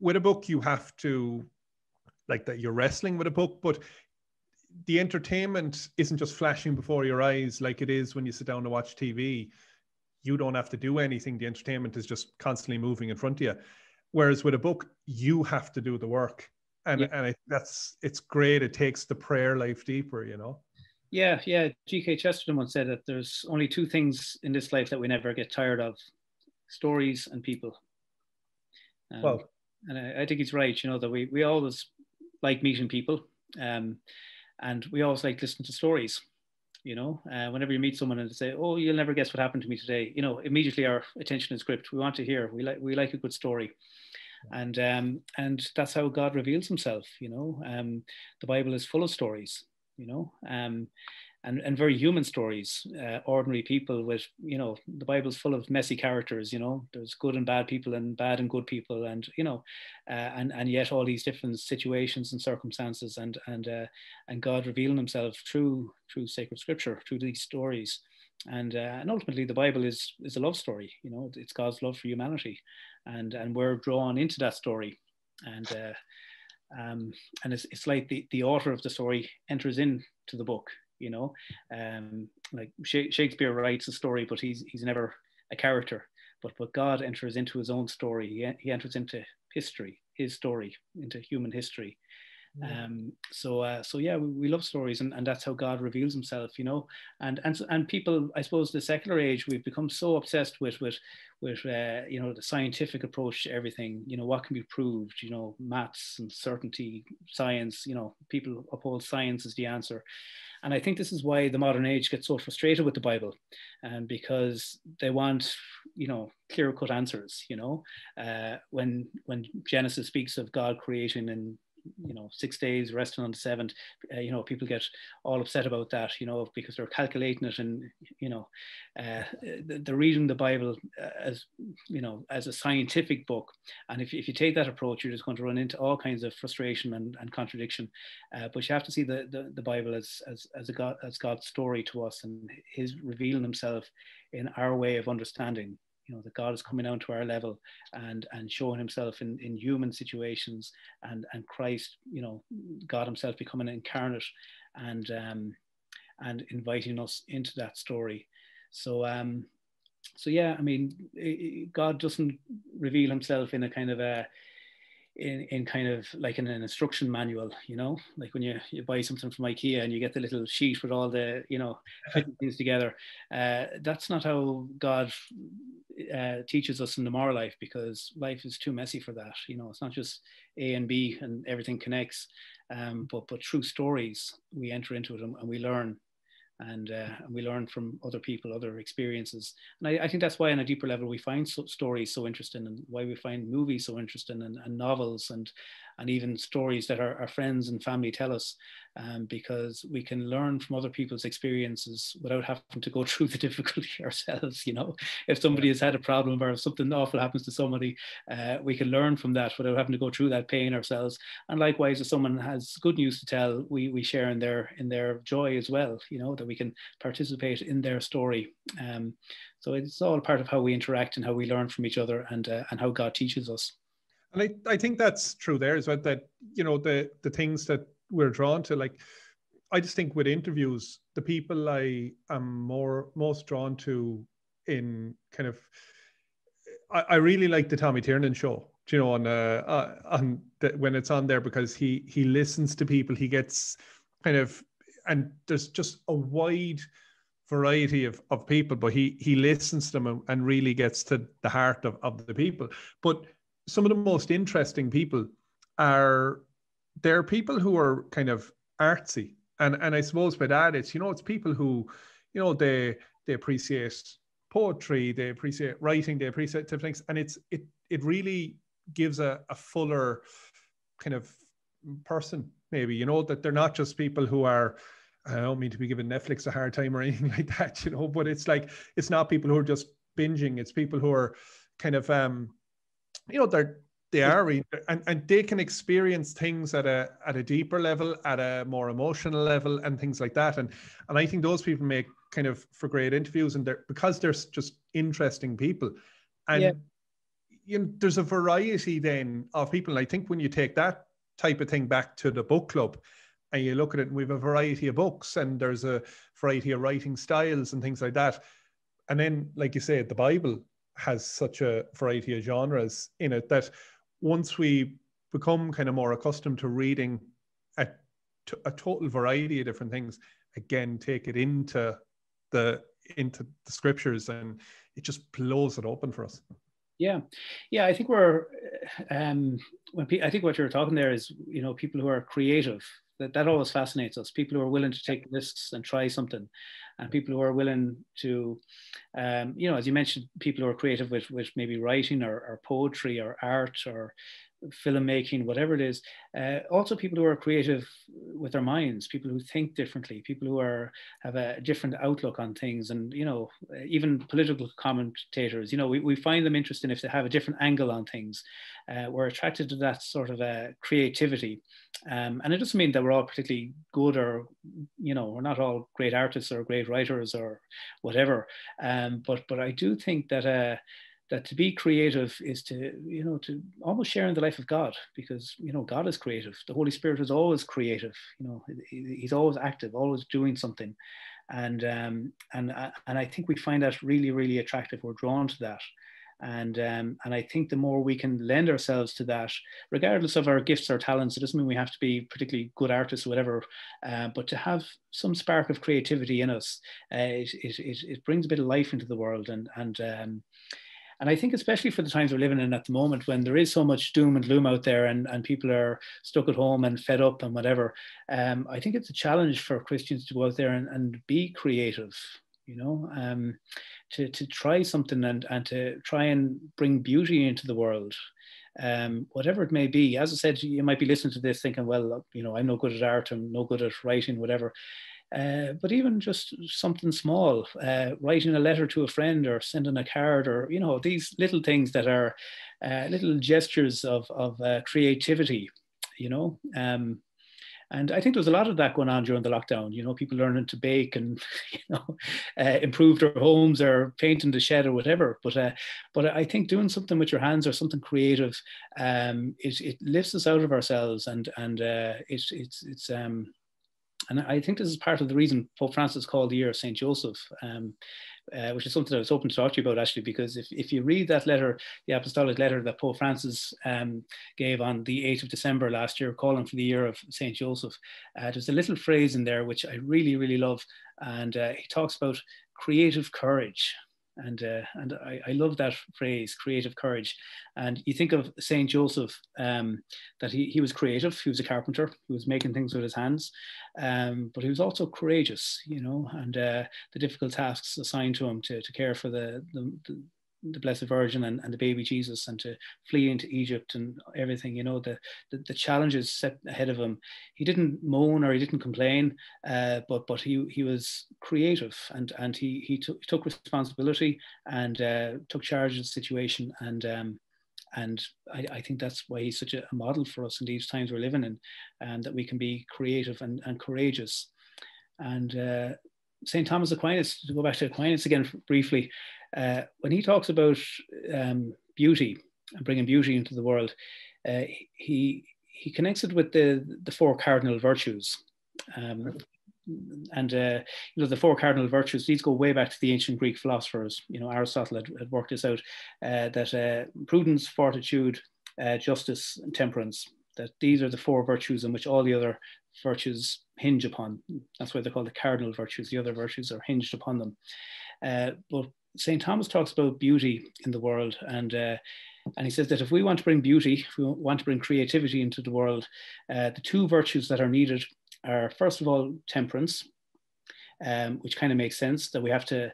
with a book you have to like that you're wrestling with a book but the entertainment isn't just flashing before your eyes like it is when you sit down to watch TV. You don't have to do anything. The entertainment is just constantly moving in front of you. Whereas with a book, you have to do the work. And, Yeah. and I, that's it's great. It takes the prayer life deeper, you know. yeah, yeah. G.K. Chesterton once said that there's only two things in this life that we never get tired of: stories and people. Um, Well, and I, I think he's right. You know that we we always like meeting people, um, and we always like listening to stories. You know, uh, whenever you meet someone and they say, "Oh, you'll never guess what happened to me today," you know, immediately our attention is gripped. We want to hear. We like we like a good story, and um, and that's how God reveals Himself. You know, um, the Bible is full of stories. You know, um, and and very human stories. Uh, ordinary people with you know, the Bible's full of messy characters. You know, there's good and bad people and bad and good people, and you know, uh, and and yet all these different situations and circumstances, and and uh, and God revealing Himself through through sacred Scripture, through these stories, and uh, and ultimately the Bible is is a love story. You know, it's God's love for humanity, and and we're drawn into that story. and uh, um, and it's, it's like the, the author of the story enters into the book you know? Um, like shakespeare writes a story but he's he's never a character. But but god enters into his own story. He, he enters into history his story into human history. Um, so uh, so yeah we, we, love stories and, and that's how god reveals himself you know? And and and people i suppose the secular age we've become so obsessed with with with uh, you know the scientific approach to everything. You know what can be proved? You know maths and certainty science you know people uphold science as the answer and i think this is why the modern age gets so frustrated with the bible um, because they want you know clear cut answers you know? Uh, when when genesis speaks of god creating and you know six days resting on the seventh uh, you know people get all upset about that you know because they're calculating it and you know uh, they're reading the bible uh, as you know as a scientific book. And if, if you take that approach you're just going to run into all kinds of frustration and, and contradiction. Uh, but you have to see the, the, the bible as, as, as, a God, as god's story to us and his revealing himself in our way of understanding you know that God is coming down to our level and and showing himself in, in human situations and and Christ you know God himself becoming incarnate and um, and inviting us into that story. So um so yeah I mean God doesn't reveal himself in a kind of a in, in kind of like in an instruction manual, you know, like when you, you buy something from IKEA and you get the little sheet with all the, you know, <laughs> fitting things together. Uh, that's not how God uh, teaches us in the moral life because life is too messy for that. You know, it's not just A and B and everything connects, um, but but through stories we enter into it and, and we learn and, uh, and we learn from other people, other experiences. And I, I, think that's why, on a deeper level, we find so, stories so interesting, and why we find movies so interesting, and, and novels, and and even stories that our, our friends and family tell us, um, because we can learn from other people's experiences without having to go <laughs> through the difficulty <laughs> ourselves. You know, if somebody has had a problem or if something awful happens to somebody, uh, we can learn from that without having to go through that pain ourselves. And likewise, if someone has good news to tell, we we share in their in their joy as well. You know, that we can participate in their story. Um, so it's all part of how we interact and how we learn from each other and uh, and how God teaches us. And I, I think that's true there is well, that, you know, the, the things that we're drawn to, like, I just think with interviews, the people I am more, most drawn to in kind of, I, I really like the Tommy Tiernan show, Do you know, on, uh, uh on the, when it's on there because he, he listens to people, he gets kind of, and there's just a wide, variety of, of people, but he he listens to them and, and really gets to the heart of, of the people. But some of the most interesting people are they're people who are kind of artsy. And and i suppose by that it's you know it's people who you know they they appreciate poetry they appreciate writing they appreciate different things. And it's it it really gives a, a fuller kind of person maybe you know that they're not just people who are i don't mean to be giving netflix a hard time or <laughs> anything like that you know but it's like it's not people who are just binging. It's people who are kind of um you know they're they are and, and they can experience things at a at a deeper level at a more emotional level and things like that. And and i think those people make kind of for great interviews and they're because they're just interesting people. And yeah. you know there's a variety then of people. And i think when you take that type of thing back to the book club and you look at it and we have a variety of books and there's a variety of writing styles and things like that. And then like you say the bible has such a variety of genres in it that once we become kind of more accustomed to reading a, a total variety of different things, again, take it into the into the scriptures and it just blows it open for us. Yeah, yeah. I think we're um, when pe- I think what you're talking there is you know people who are creative. That that always fascinates us. People who are willing to take risks and try something, and people who are willing to, um, you know, as you mentioned, people who are creative with, with maybe writing or, or poetry or art or filmmaking, whatever it is. Uh, also, people who are creative with their minds, people who think differently, people who are have a different outlook on things, and you know, even political commentators. You know, we, we find them interesting if they have a different angle on things. Uh, we're attracted to that sort of uh, creativity, um, and it doesn't mean that we're all particularly good or you know we're not all great artists or great writers or whatever. Um, but but I do think that uh, that to be creative is to you know to almost share in the life of god because you know god is creative. The holy spirit is always creative you know he's always active always doing something. And um, and uh, and i think we find that really really attractive. We're drawn to that. And um, and I think the more we can lend ourselves to that, regardless of our gifts or talents, it doesn't mean we have to be particularly good artists or whatever, uh, but to have some spark of creativity in us, uh, it, it, it, brings a bit of life into the world, and and um, and I think especially for the times we're living in at the moment, when there is so much doom and gloom out there, and, and people are stuck at home and fed up and whatever, um, I think it's a challenge for Christians to go out there and, and be creative. You know, um, to to try something and and to try and bring beauty into the world. Um, whatever it may be. As I said, you might be listening to this thinking, well, you know, I'm no good at art, I'm no good at writing, whatever. Uh, but even just something small, uh, writing a letter to a friend or sending a card, or you know these little things that are uh, little gestures of of uh, creativity, you know. Um, and I think there was a lot of that going on during the lockdown. You know, people learning to bake and <laughs> you know uh, improve their homes or painting the shed or whatever. But but I think doing something with your hands or something creative, um, it, it lifts us out of ourselves and and it, it's it's um, and I think this is part of the reason Pope Francis called the year of St. Joseph, um, uh, which is something I was hoping to talk to you about actually, because if, if you read that letter, the apostolic letter that Pope Francis um, gave on the 8th of December last year, calling for the year of St. Joseph, uh, there's a little phrase in there which I really, really love. And uh, he talks about creative courage and uh, and I, I, love that phrase creative courage. And you think of saint joseph um, that he, he was creative he was a carpenter he was making things with his hands um, but he was also courageous you know and uh, the difficult tasks assigned to him to, to care for the, the, the Blessed Virgin and, and the baby Jesus and to flee into Egypt and everything, you know, the, the, the challenges set ahead of him. He didn't moan or he didn't complain, uh, but but he he was creative and and he he took, took responsibility and uh, took charge of the situation and um, and I, I, think that's why he's such a, model for us in these times we're living in, and that we can be creative and, and courageous. And uh, St. Thomas Aquinas, to go back to Aquinas again briefly, uh, when he talks about um, beauty and bringing beauty into the world, uh, he he connects it with the the four cardinal virtues. Um, and uh, you know the four cardinal virtues these go way back to the ancient greek philosophers. You know aristotle had, had worked this out uh, that uh, prudence fortitude justice and temperance that these are the four virtues in which all the other virtues hinge upon. That's why they're called the cardinal virtues. The other virtues are hinged upon them. Uh, but St. Thomas talks about beauty in the world, and uh, and he says that if we want to bring beauty, if we want to bring creativity into the world, uh, the two virtues that are needed are first of all temperance, um, which kind of makes sense that we have to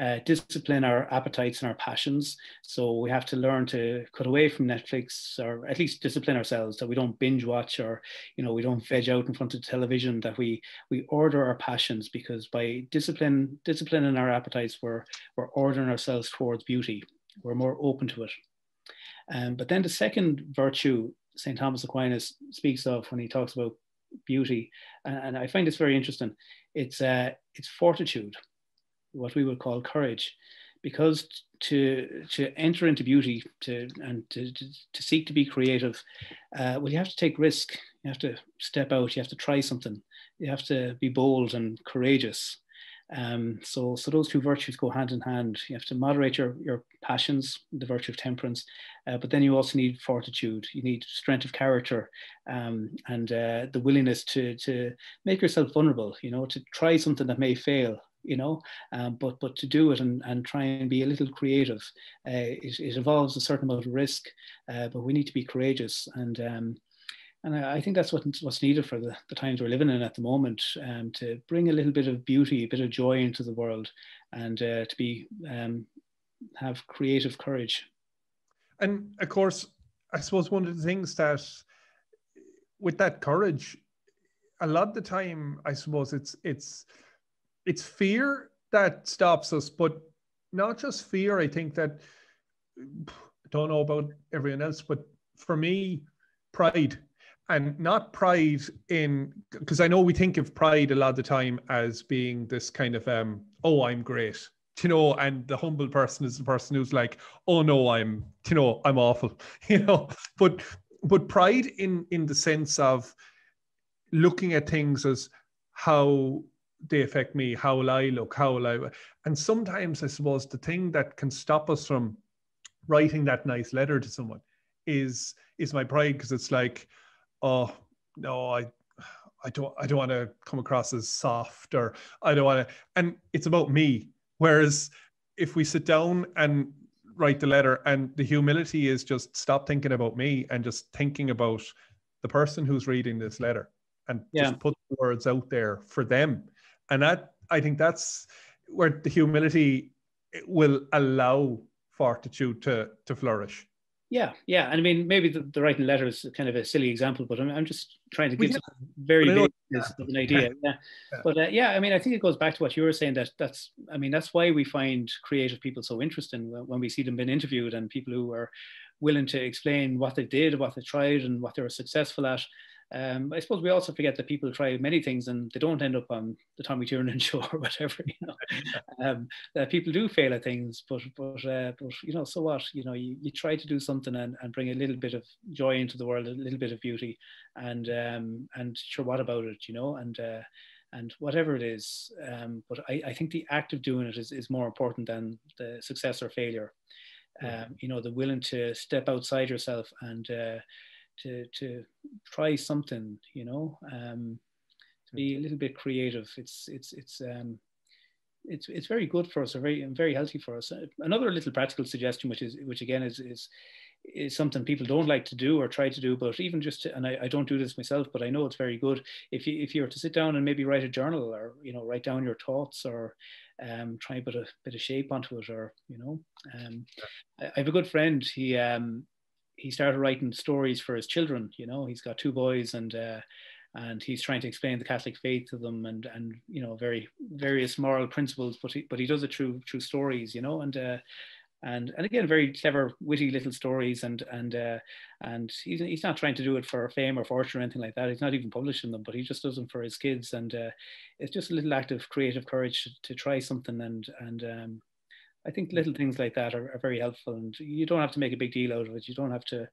uh, discipline our appetites and our passions. So we have to learn to cut away from Netflix, or at least discipline ourselves that we don't binge watch, or you know we don't veg out in front of television. That we we order our passions because by discipline disciplining our appetites, we're we're ordering ourselves towards beauty. We're more open to it. Um, but then the second virtue St. Thomas Aquinas speaks of when he talks about beauty, and, and I find this very interesting. It's uh, it's fortitude what we would call courage. Because to to enter into beauty to and to, to, to seek to be creative uh, well you have to take risk. You have to step out. You have to try something. You have to be bold and courageous. Um, so so those two virtues go hand in hand. You have to moderate your your passions the virtue of temperance uh, but then you also need fortitude. You need strength of character um, and uh, the willingness to to make yourself vulnerable you know to try something that may fail you know? Um, but but to do it and, and try and be a little creative uh, it, it, involves a certain amount of risk uh, but we need to be courageous and um, and I, I, think that's what, what's needed for the, the times we're living in at the moment um, to bring a little bit of beauty a bit of joy into the world and uh, to be um, have creative courage. And of course i suppose one of the things that with that courage a lot of the time i suppose it's it's it's fear that stops us, but not just fear. I think that I don't know about everyone else, but for me, pride and not pride in because I know we think of pride a lot of the time as being this kind of um, oh, I'm great. you know, and the humble person is the person who's like, oh no, I'm, you know, I'm awful, <laughs> you know. But but pride in in the sense of looking at things as how they affect me, how will I look, how will I and sometimes I suppose the thing that can stop us from writing that nice letter to someone is is my pride because it's like, oh no, I I don't I don't want to come across as soft or I don't want to and it's about me. Whereas if we sit down and write the letter and the humility is just stop thinking about me and just thinking about the person who's reading this letter and yeah. just put the words out there for them. And that I think that's where the humility will allow fortitude to to flourish. Yeah, yeah, and I mean maybe the, the writing letter is kind of a silly example, but I'm, I'm just trying to give well, yeah. very big yeah. an idea. <laughs> Yeah, yeah. but uh, yeah, I mean I think it goes back to what you were saying that that's I mean that's why we find creative people so interesting when we see them being interviewed and people who are willing to explain what they did, what they tried, and what they were successful at. Um, I suppose we also forget that people try many things and they don't end up on the Tommy Tiernan <laughs> show or whatever. You know, <laughs> um, that people do fail at things, but but uh, but you know, so what? You know, you, you try to do something and, and bring a little bit of joy into the world, a little bit of beauty, and um, and sure, what about it? You know, and uh, and whatever it is. Um, but I, I think the act of doing it is, is more important than the success or failure. Um, you know, the willing to step outside yourself and uh, to to try something, you know, um, to be a little bit creative. It's it's it's um, it's it's very good for us, or very very healthy for us. Another little practical suggestion, which is which again is is is something people don't like to do or try to do, but even just to, and I, I don't do this myself, but I know it's very good if you if you were to sit down and maybe write a journal or you know write down your thoughts or um, try and put a bit of shape onto it or you know um, I, I have a good friend he um, he started writing stories for his children. You know, he's got two boys and uh, and he's trying to explain the Catholic faith to them and and you know very various moral principles. But he but he does it through through stories. You know, and uh, and and again very clever, witty little stories. And and uh, and he's he's not trying to do it for fame or fortune or anything like that. He's not even publishing them, but he just does them for his kids. And uh, it's just a little act of creative courage to, to try something and and um, I think little things like that are, are, very helpful, and you don't have to make a big deal out of it. You don't have to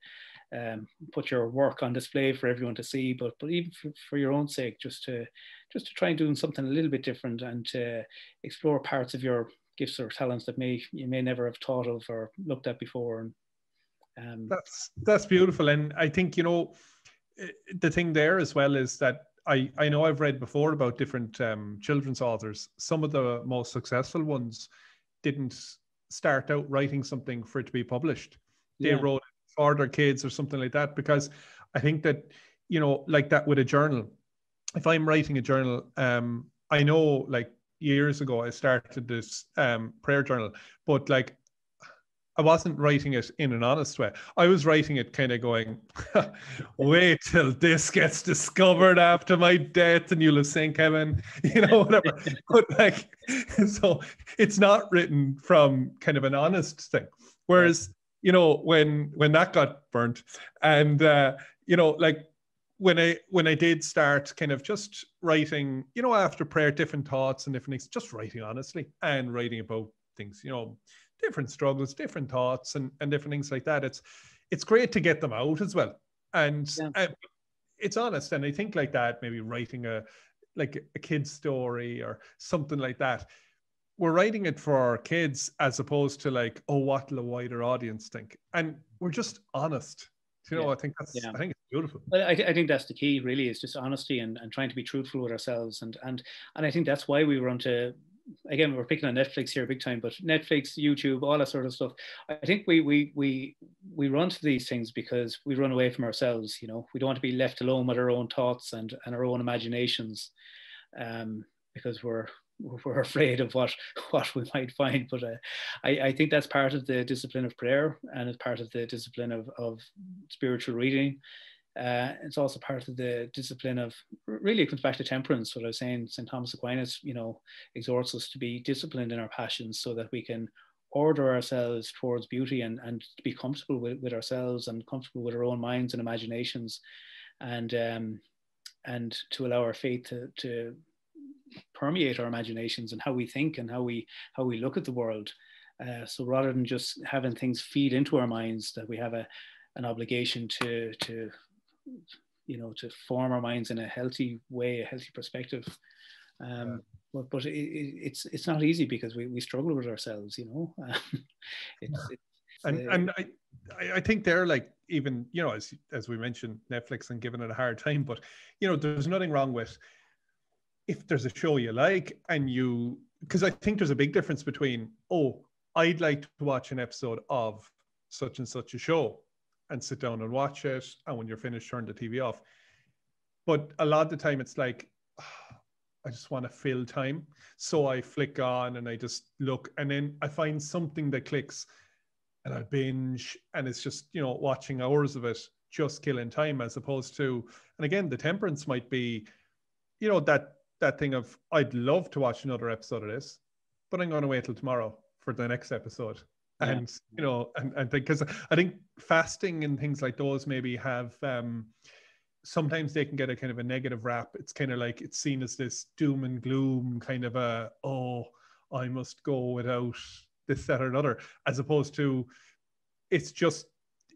um, put your work on display for everyone to see, but but even for, for, your own sake, just to just to try and do something a little bit different and to explore parts of your gifts or talents that may you may never have thought of or looked at before. And um, that's that's beautiful, and I think you know eh, the thing there as well is that I, I know I've read before about different um, children's authors. Some of the most successful ones didn't start out writing something for it to be published. They yeah. wrote for their kids or something like that because I think that you know, like that with a journal. If I'm writing a journal, um, I know like years ago I started this um, prayer journal, but like I wasn't writing it in an honest way. I was writing it kind of going, <laughs> wait till this gets discovered after my death and you'll have seen Kevin, <laughs> you know, whatever. <laughs> but like, so it's not written from kind of an honest thing. Whereas, you know, when when that got burnt and uh, you know, like when I when I did start kind of just writing, you know, after prayer, different thoughts and different things, just writing honestly and writing about things, you know, different struggles, different thoughts, and, and different things like that. It's it's great to get them out as well, and yeah. uh, it's honest. And I think like that, maybe writing a like a kid's story or something like that. We're writing it for our kids as opposed to like, oh, what will a wider audience think? And we're just honest. You know, yeah. I think that's yeah. I think it's beautiful. I, I think that's the key, really, is just honesty and, and trying to be truthful with ourselves. And and and I think that's why we run to again we're picking on Netflix here big time, but Netflix, YouTube, all that sort of stuff. I think we we we we run to these things because we run away from ourselves. You know, we don't want to be left alone with our own thoughts and and our own imaginations, um, because we're we're <laughs> afraid of what what we might find. But uh, I, I think that's part of the discipline of prayer and it's part of the discipline of, of spiritual reading. Uh, it's also part of the discipline of really it comes back to temperance. What I was saying, St. Thomas Aquinas, you know, exhorts us to be disciplined in our passions so that we can order ourselves towards beauty and, and be comfortable with, with ourselves and comfortable with our own minds and imaginations and um, and to allow our faith to, to permeate our imaginations and how we think and how we how we look at the world. Uh, so rather than just having things feed into our minds, that we have a an obligation to to you know to form our minds in a healthy way, a healthy perspective. Um, yeah. But but it, it, it's it's not easy because we, we struggle with ourselves, you know. <laughs> it's, yeah. it's, and uh, and I I think they're like even you know as as we mentioned Netflix and giving it a hard time, but you know there's nothing wrong with if there's a show you like and you because I think there's a big difference between oh I'd like to watch an episode of such and such a show and sit down and watch it and when you're finished turn the TV off. But a lot of the time it's like <sighs> I just want to fill time. So I flick on and I just look and then I find something that clicks and I binge and it's just, you know, watching hours of it, just killing time as opposed to, and again, the temperance might be, you know, that that thing of I'd love to watch another episode of this, but I'm going to wait till tomorrow for the next episode. Yeah. And you know, and and because I think fasting and things like those maybe have um sometimes they can get a kind of a negative rap. It's kind of like it's seen as this doom and gloom kind of a oh, I must go without this, that, or another, as opposed to it's just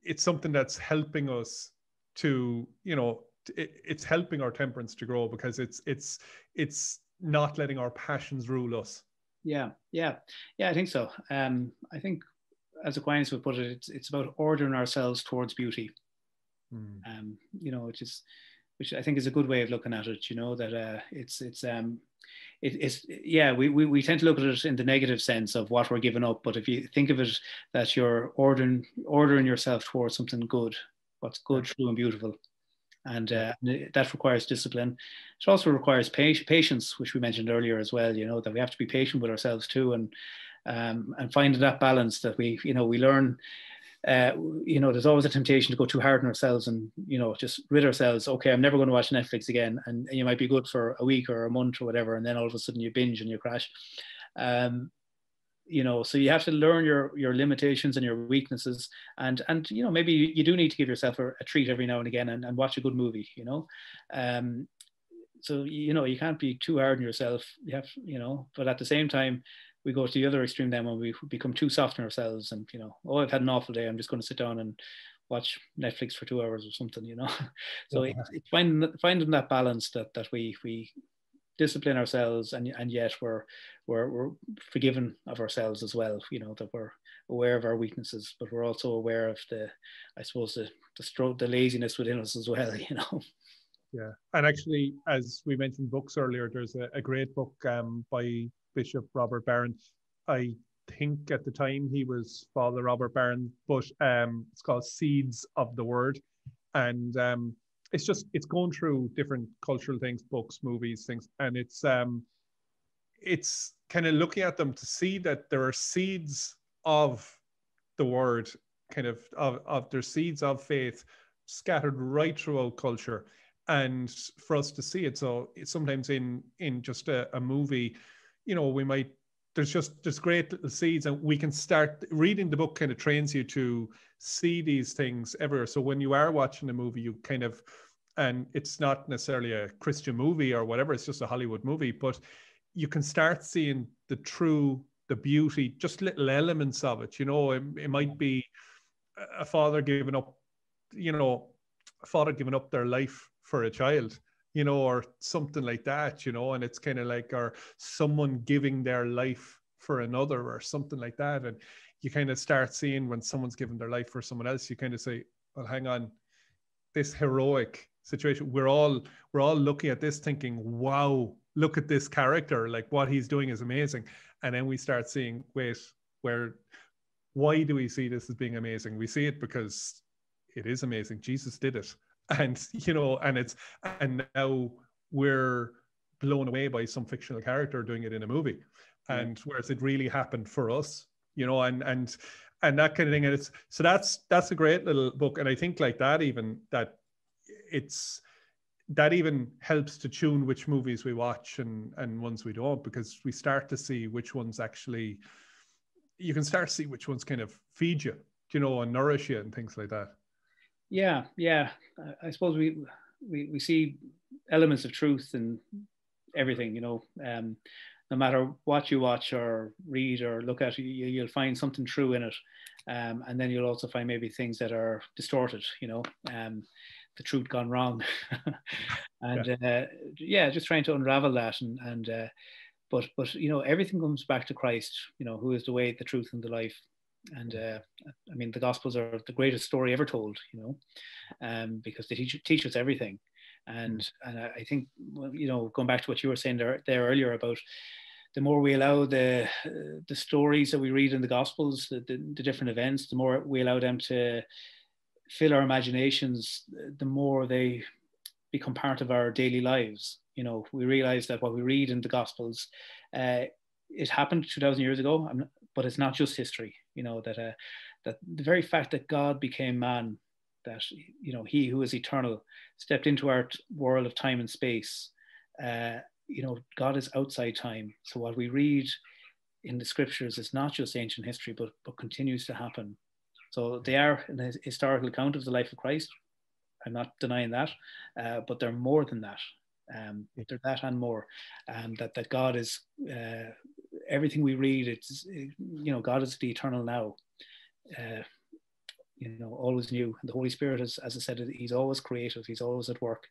it's something that's helping us to you know it, it's helping our temperance to grow because it's it's it's not letting our passions rule us yeah yeah yeah i think so um i think as aquinas would put it it's, it's about ordering ourselves towards beauty. Mm. um you know which is which i think is a good way of looking at it you know that uh it's it's um it, it's yeah we, we, we tend to look at it in the negative sense of what we're giving up but if you think of it that you're ordering ordering yourself towards something good what's good true and beautiful and uh, that requires discipline. It also requires patience which we mentioned earlier as well you know that we have to be patient with ourselves too and um, and finding that balance that we you know we learn uh, you know, there's always a temptation to go too hard on ourselves and, you know, just rid ourselves. Okay, I'm never going to watch Netflix again. And, and you might be good for a week or a month or whatever. And then all of a sudden you binge and you crash. Um, you know, so you have to learn your your limitations and your weaknesses. And, and you know, maybe you, you do need to give yourself a, a, treat every now and again and, and watch a good movie, you know. Um, so, you know, you can't be too hard on yourself. You have, you know, but at the same time, we go to the other extreme then when we become too soft on ourselves and you know oh i've had an awful day i'm just going to sit down and watch netflix for two hours or something you know <laughs> so yeah. it's, finding finding that balance that that we we discipline ourselves and and yet we're we're we're forgiven of ourselves as well you know that we're aware of our weaknesses but we're also aware of the i suppose the the stroke the laziness within us as well <laughs> you know yeah and actually as we mentioned books earlier there's a, a great book um, by Bishop Robert Barron. I think at the time he was Father Robert Barron, but um, it's called Seeds of the Word, and um, it's just it's going through different cultural things, books, movies, things, and it's um, it's kind of looking at them to see that there are seeds of the word, kind of of, of their seeds of faith scattered right throughout culture and for us to see it so sometimes in in just a, a movie you know, we might there's just there's great little seeds and we can start reading the book kind of trains you to see these things ever. So when you are watching a movie you kind of and it's not necessarily a christian movie or whatever it's just a hollywood movie but you can start seeing the true the beauty just little elements of it you know. It, it might be a father giving up you know a father giving up their life for a child you know, or something like that, you know, and it's kind of like, or someone giving their life for another or something like that. And you kind of start seeing when someone's given their life for someone else, you kind of say, well, hang on, this heroic situation, we're all, we're all looking at this thinking, wow, look at this character, like what he's doing is amazing. And then we start seeing, wait, where, why do we see this as being amazing? We see it because it is amazing. Jesus did it and you know and it's and now we're blown away by some fictional character doing it in a movie. And whereas it really happened for us you know and and and that kind of thing. And it's so that's that's a great little book. And i think like that even that it's that even helps to tune which movies we watch and and ones we don't because we start to see which ones actually you can start to see which ones kind of feed you you know and nourish you and things like that yeah, yeah. I suppose we we, we see elements of truth in everything. You know, um, no matter what you watch or read or look at, you, will find something true in it, um, and then you'll also find maybe things that are distorted. You know, um, the truth gone wrong, <laughs> and yeah. Uh, yeah. just trying to unravel that and and. Uh, but but you know everything comes back to Christ. You know who is the way, the truth, and the life and uh, I mean the Gospels are the greatest story ever told, you know, um, because they teach teach us everything, and mm. and I think you know going back to what you were saying there, there earlier about the more we allow the the stories that we read in the Gospels, the, the, the different events, the more we allow them to fill our imaginations, the more they become part of our daily lives. You know, we realize that what we read in the Gospels, uh, it happened 2,000 years ago, but it's not just history you know that uh, that the very fact that God became man, that you know He who is eternal stepped into our world of time and space. Uh, you know, God is outside time. So what we read in the scriptures is not just ancient history, but but continues to happen. So they are an historical account of the life of Christ. I'm not denying that, uh, but they're more than that. Um, they're that and more. Um, that that God is uh, everything we read, it's you know God is the eternal now. Uh, you know, always new. And the Holy Spirit is, as I said, He's always creative. He's always at work,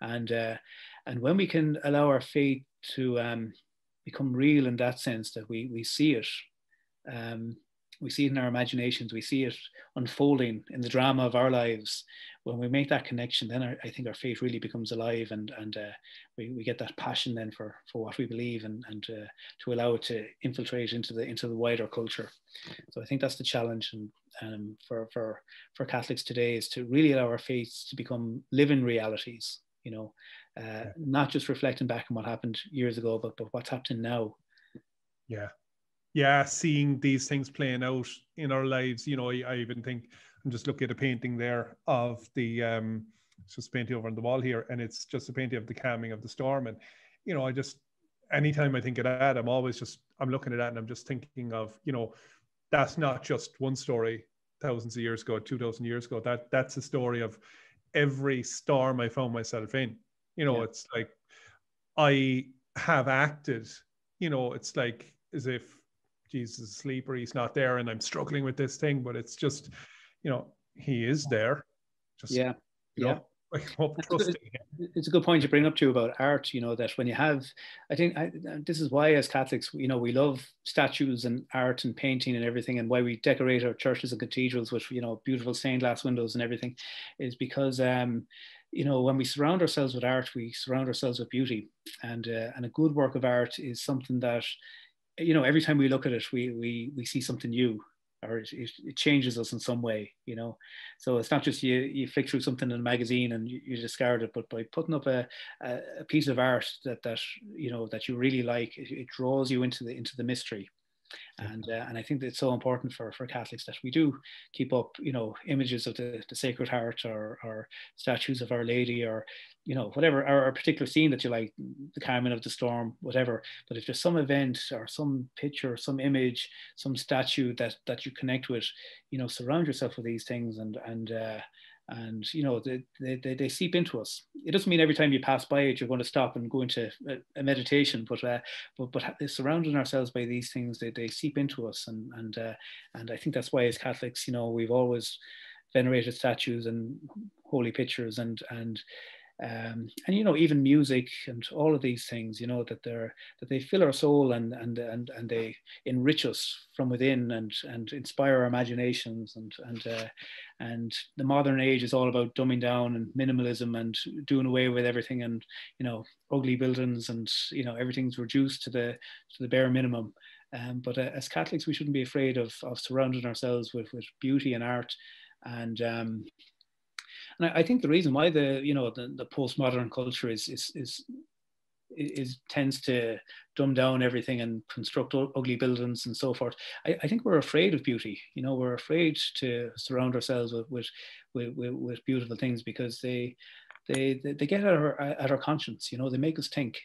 and uh, and when we can allow our faith to um, become real in that sense, that we we see it, um, we see it in our imaginations, we see it unfolding in the drama of our lives. When we make that connection, then our, I think our faith really becomes alive, and and uh, we, we get that passion then for for what we believe, and and uh, to allow it to infiltrate into the into the wider culture. So I think that's the challenge, and um, for for for Catholics today is to really allow our faiths to become living realities. You know, uh, not just reflecting back on what happened years ago, but but what's happening now. Yeah, yeah, seeing these things playing out in our lives. You know, I, I even think I'm just looking at a painting there of the um, it's just painting over on the wall here, and it's just a painting of the calming of the storm. And you know, I just anytime I think of that, I'm always just I'm looking at that and I'm just thinking of you know, that's not just one story thousands of years ago, two thousand years ago. That that's a story of every storm I found myself in. You know, yeah. it's like I have acted. You know, it's like as if Jesus is asleep or he's not there and I'm struggling with this thing, but it's just, you know, he is there. Just, yeah. You know, yeah. <laughs> it's a good point to bring up to you about art. You know that when you have, I think I, this is why as Catholics, you know, we love statues and art and painting and everything, and why we decorate our churches and cathedrals with you know beautiful stained glass windows and everything, is because um, you know when we surround ourselves with art, we surround ourselves with beauty, and uh, and a good work of art is something that you know, every time we look at it, we we we see something new, or it, it, changes us in some way. You know, so it's not just you you flick through something in a magazine and you, you discard it, but by putting up a, a, piece of art that that you know that you really like, it, it draws you into the into the mystery and uh, and I think it's so important for for Catholics that we do keep up, you know, images of the, the Sacred Heart or or statues of Our Lady or you know whatever or a particular scene that you like, the Calming of the Storm, whatever. But if there's some event or some picture, some image, some statue that that you connect with, you know, surround yourself with these things and and uh, and you know they, they, they seep into us. It doesn't mean every time you pass by it you're going to stop and go into a, meditation but uh, but but surrounding ourselves by these things they, they seep into us. And and uh, and i think that's why as catholics you know we've always venerated statues and holy pictures and and um, and you know even music and all of these things you know that they're that they fill our soul and and and and they enrich us from within and and inspire our imaginations and and uh, and the modern age is all about dumbing down and minimalism and doing away with everything and you know ugly buildings and you know everything's reduced to the to the bare minimum. Um, but uh, as Catholics we shouldn't be afraid of of surrounding ourselves with with beauty and art and um, and I, I, think the reason why the you know the, the postmodern culture is is is is tends to dumb down everything and construct ugly buildings and so forth. I, I, think we're afraid of beauty. You know, we're afraid to surround ourselves with with, with, with beautiful things because they they, they, they get at our, at our conscience, you know, they make us think.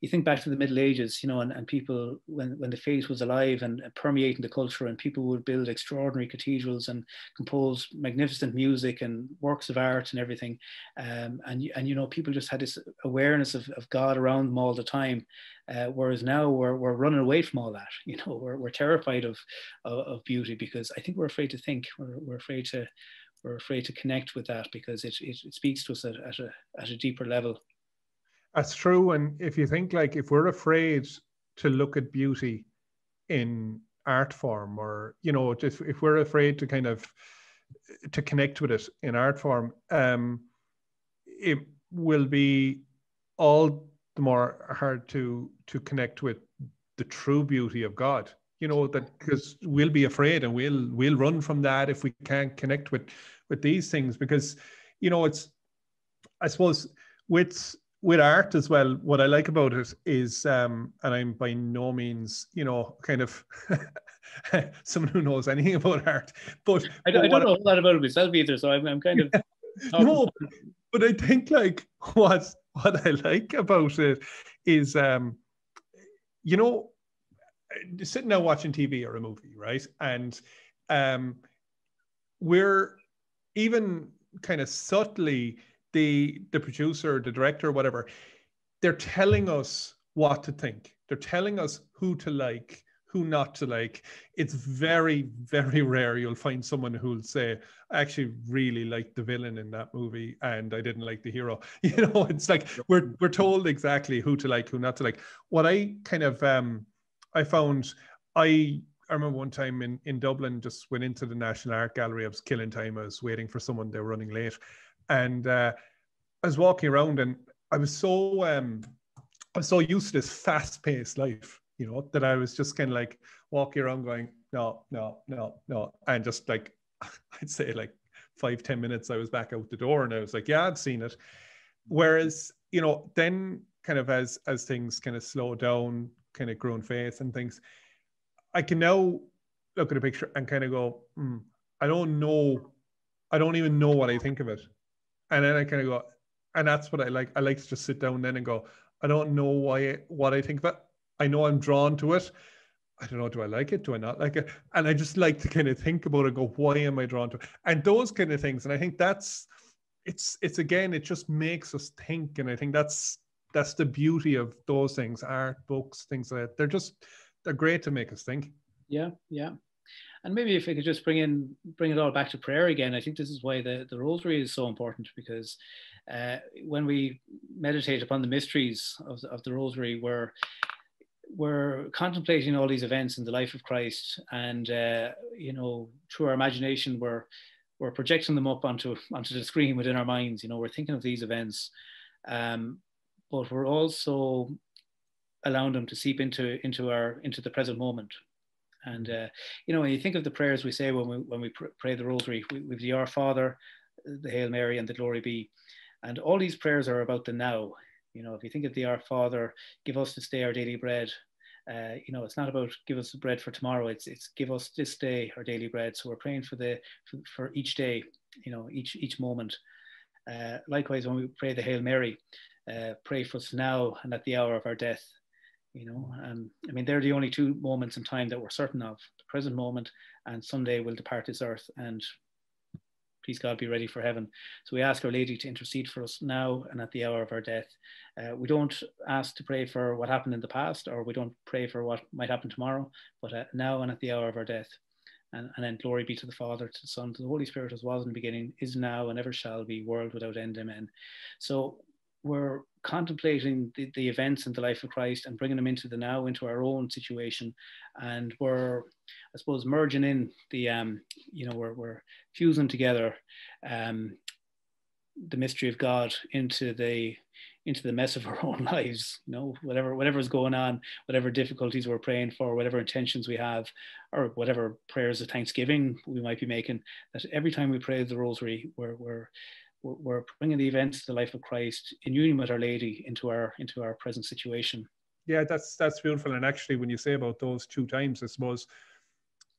You think back to the Middle Ages, you know, and, and people, when, when the faith was alive and permeating the culture and people would build extraordinary cathedrals and compose magnificent music and works of art and everything. Um, and, and, you know, people just had this awareness of, of God around them all the time. Uh, whereas now we're, we're running away from all that, <laughs> you know, we're, we're terrified of, of, of beauty because I think we're afraid to think, we're, we're afraid to, we're afraid to connect with that because it, it, it speaks to us at, at, a, at a deeper level. That's true. And if you think like if we're afraid to look at beauty in art form or, you know, if, if we're afraid to kind of to connect with it in art form, um, it will be all the more hard to to connect with the true beauty of God. You know that because we'll be afraid and we'll we'll run from that if we can't connect with with these things. Because you know it's i suppose with with art as well what i like about it is um and i'm by no means you know kind of <laughs> someone who knows anything <laughs> about art but i, don't, I don't know a lot about it myself either so i'm, I'm kind of <laughs> no but i think like what what i like about it is um you know sitting there watching tv or a movie right? And um we're even kind of subtly the the producer the director whatever they're telling us what to think. They're telling us who to like who not to like. It's very very rare you'll find someone who'll say i actually really liked the villain in that movie and i didn't like the hero. <laughs> You know it's like we're we're told exactly who to like who not to like. What i kind of um i found i I remember one time in, in Dublin, just went into the National Art Gallery. I was killing time. I was waiting for someone. They were running late, and uh, I was walking around, and I was so um, I was so used to this fast-paced life, you know, that I was just kind of like walking around, going, no, no, no, no, and just like <laughs> I'd say like five ten minutes, I was back out the door, and I was like, yeah, I'd seen it. Whereas, you know, then kind of as as things kind of slow down, kind of grown faith and things I can now look at a picture and kind of go, mm, I don't know, I don't even know what I think of it, and then I kind of go, and that's what I like. I like to just sit down then and go, I don't know why what I think of it. I know I'm drawn to it. I don't know, do I like it? Do I not like it? And I just like to kind of think about it, go, why am I drawn to it? And those kind of things. And I think that's it's it's again, it just makes us think. And I think that's that's the beauty of those things, art, books, things like that. They're just they're great to make us think. Yeah, yeah. And maybe if we could just bring in bring it all back to prayer again, I think this is why the, the rosary is so important because uh, when we meditate upon the mysteries of the, of the rosary, we're we're contemplating all these events in the life of Christ, and uh, you know, through our imagination, we're we're projecting them up onto onto the screen within our minds. You know, we're thinking of these events, um, but we're also allowing them to seep into into our into the present moment. And uh, you know, when you think of the prayers we say when we when we pray the Rosary, we, have the Our Father, the Hail Mary, and the Glory Be, and all these prayers are about the now. You know, if you think of the Our Father, give us this day our daily bread. Uh, you know, it's not about give us bread for tomorrow. It's it's give us this day our daily bread. So we're praying for the for, for each day. You know, each each moment. Uh, likewise, when we pray the Hail Mary, uh, pray for us now and at the hour of our death you know um, i mean they're the only two moments in time that we're certain of the present moment and someday we'll depart this earth and please god be ready for heaven so we ask our lady to intercede for us now and at the hour of our death uh, we don't ask to pray for what happened in the past or we don't pray for what might happen tomorrow but uh, now and at the hour of our death and, and then glory be to the Father, to the Son, to the Holy Spirit, as was in the beginning, is now, and ever shall be, world without end. Amen. So we're contemplating the, the events in the life of Christ and bringing them into the now, into our own situation. And we're, I suppose, merging in the, um, you know, we're, we're fusing together um, the mystery of God into the into the mess of our <laughs> own lives you know whatever whatever's going on whatever difficulties we're praying for whatever intentions we have or whatever prayers of thanksgiving we might be making that every time we pray the rosary we're, we're we're bringing the events to the life of Christ in union with Our Lady into our into our present situation. Yeah, that's that's beautiful. And actually, when you say about those two times, I suppose,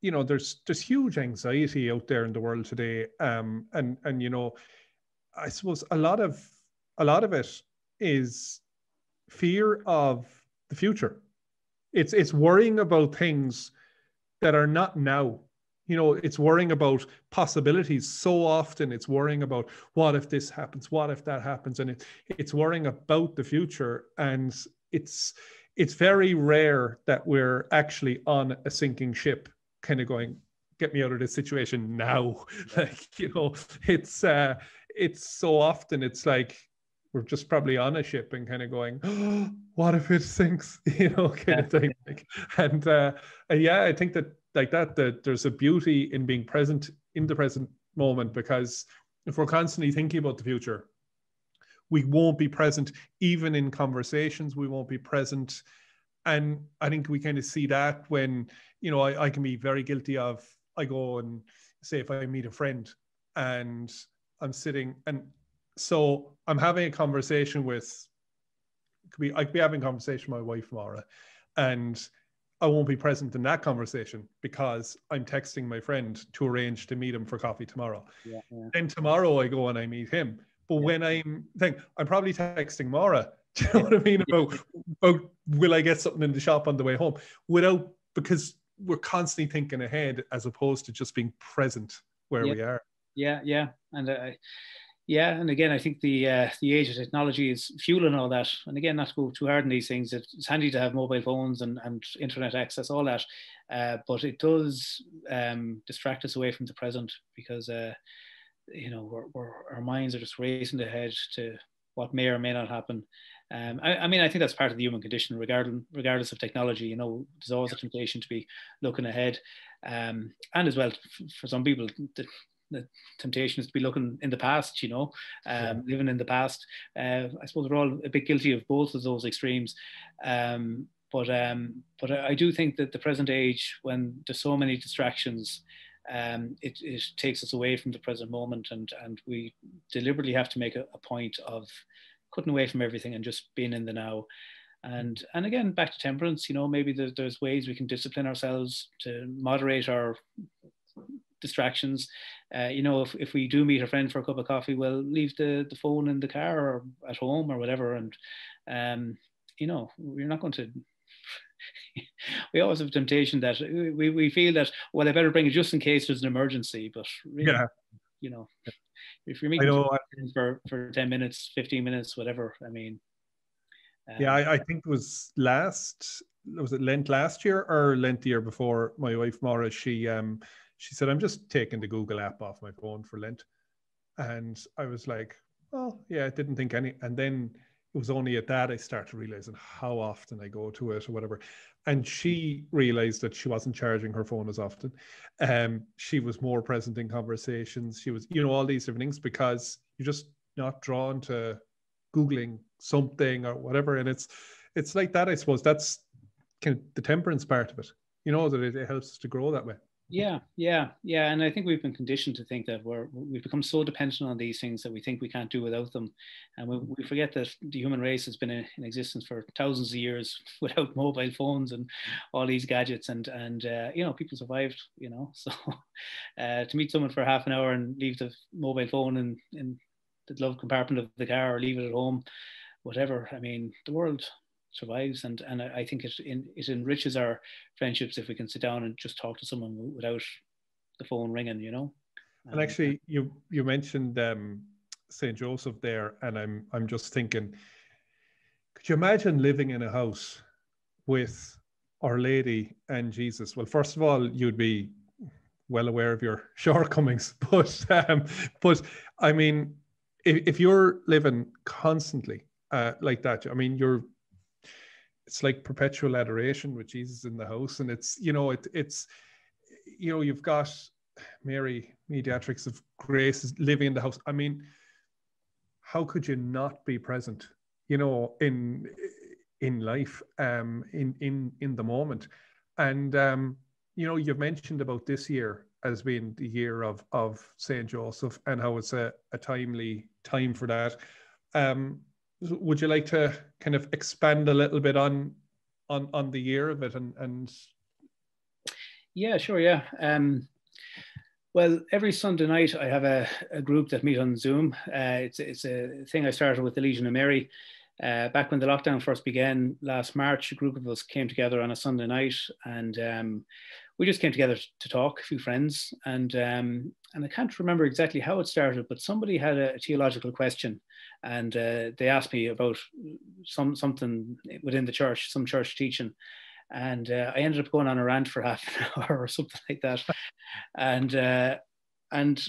you know, there's there's huge anxiety out there in the world today, um, and and you know, I suppose a lot of a lot of it is fear of the future. It's it's worrying about things that are not now. You know, it's worrying about possibilities so often. It's worrying about what if this happens, what if that happens, and it, it's worrying about the future. And it's it's very rare that we're actually on a sinking ship, kind of going, get me out of this situation now. <laughs> like, you know, it's uh it's so often it's like we're just probably on a ship and kind of going, oh, what if it sinks? <laughs> You know, kind yeah. of thing. Like, and uh, yeah, I think that like that, that there's a beauty in being present in the present moment because if we're constantly thinking about the future, we won't be present even in conversations. We won't be present. And I think we kind of see that when, you know, I, I can be very guilty of, I go and say if I meet a friend and I'm sitting and so I'm having a conversation with could be I could be having a conversation with my wife Mara and I won't be present in that conversation because I'm texting my friend to arrange to meet him for coffee tomorrow. Yeah, yeah. Then tomorrow I go and I meet him. But yeah. when I'm think I'm probably texting Mara. <laughs> Do you know what I mean? About, about will I get something in the shop on the way home? Without because we're constantly thinking ahead as opposed to just being present where we are. Yeah, yeah. And I yeah, and again, I think the uh, the age of technology is fueling all that. And again, not to go too hard on these things, it's handy to have mobile phones and, and internet access, all that. Uh, but it does um, distract us away from the present because, uh, you know, we're, we're, our minds are just racing ahead to what may or may not happen. Um, I, I, mean, I think that's part of the human condition, regardless, regardless of technology. You know, there's always a temptation to be looking ahead, um, and as well for some people, the, the temptation is to be looking in the past, you know, um, yeah. living in the past. Uh, I suppose we're all a bit guilty of both of those extremes. Um, but um, but I do think that the present age, when there's so many distractions, um, it, it takes us away from the present moment, and and we deliberately have to make a, a point of cutting away from everything and just being in the now. And and again, back to temperance, you know, maybe there's, there's ways we can discipline ourselves to moderate our distractions. Uh, you know, if, if we do meet a friend for a cup of coffee, we'll leave the, the phone in the car or at home or whatever. And, um, you know, we're not going to. <laughs> we always have temptation that we, we feel that, well, I better bring it just in case there's an emergency. But really, yeah. you know, if you're meeting for, for 10 minutes, 15 minutes, whatever, I mean. Um, yeah, I, I think it was last was it Lent last year or Lent the year before? My wife Maura, she um she said, I'm just taking the Google app off my phone for Lent. And I was like, oh, yeah, I didn't think any. And then it was only at that I started realizing how often I go to it or whatever. And she realized that she wasn't charging her phone as often. Um, she was more present in conversations. She was, you know, all these different things because you're just not drawn to Googling something or whatever. And it's, it's like that, I suppose. That's kind of the temperance part of it, you know, that it, it helps us to grow that way. Yeah, yeah, yeah, and I think we've been conditioned to think that we're we've become so dependent on these things that we think we can't do without them, and we, we forget that the human race has been in, in, existence for thousands of years <laughs> without mobile phones and all these gadgets, and and uh, you know people survived, you know. <laughs> So uh, to meet someone for half an hour and leave the mobile phone in in the glove compartment of the car or leave it at home, whatever. I mean, the world survives. And and I think it in, it enriches our friendships if we can sit down and just talk to someone without the phone ringing you know? And actually you you mentioned um, St Joseph there and I'm I'm just thinking could you imagine living in a house with Our Lady and Jesus? Well first of all you'd be well aware of your <laughs> shortcomings <laughs> but um, but I mean if, if you're living constantly uh, like that I mean you're it's like perpetual adoration with Jesus in the house, and it's you know it it's you know you've got Mary mediatrix of grace living in the house. I mean, how could you not be present? You know, in in life, um, in in in the moment, and um, you know you've mentioned about this year as being the year of of Saint Joseph and how it's a, a timely time for that. Um, would you like to kind of expand a little bit on on on the year of it and and yeah sure yeah um Well, every Sunday night I have a, a group that meet on Zoom. Uh, it's, it's a thing I started with the Legion of Mary. Uh, back when the lockdown first began last March, a group of us came together on a Sunday night and um, we just came together to talk, a few friends. And, um, and I can't remember exactly how it started, but somebody had a, theological question and uh, they asked me about some, something within the church, some church teaching and uh, I ended up going on a rant for <laughs> half an hour or something like that. and uh, and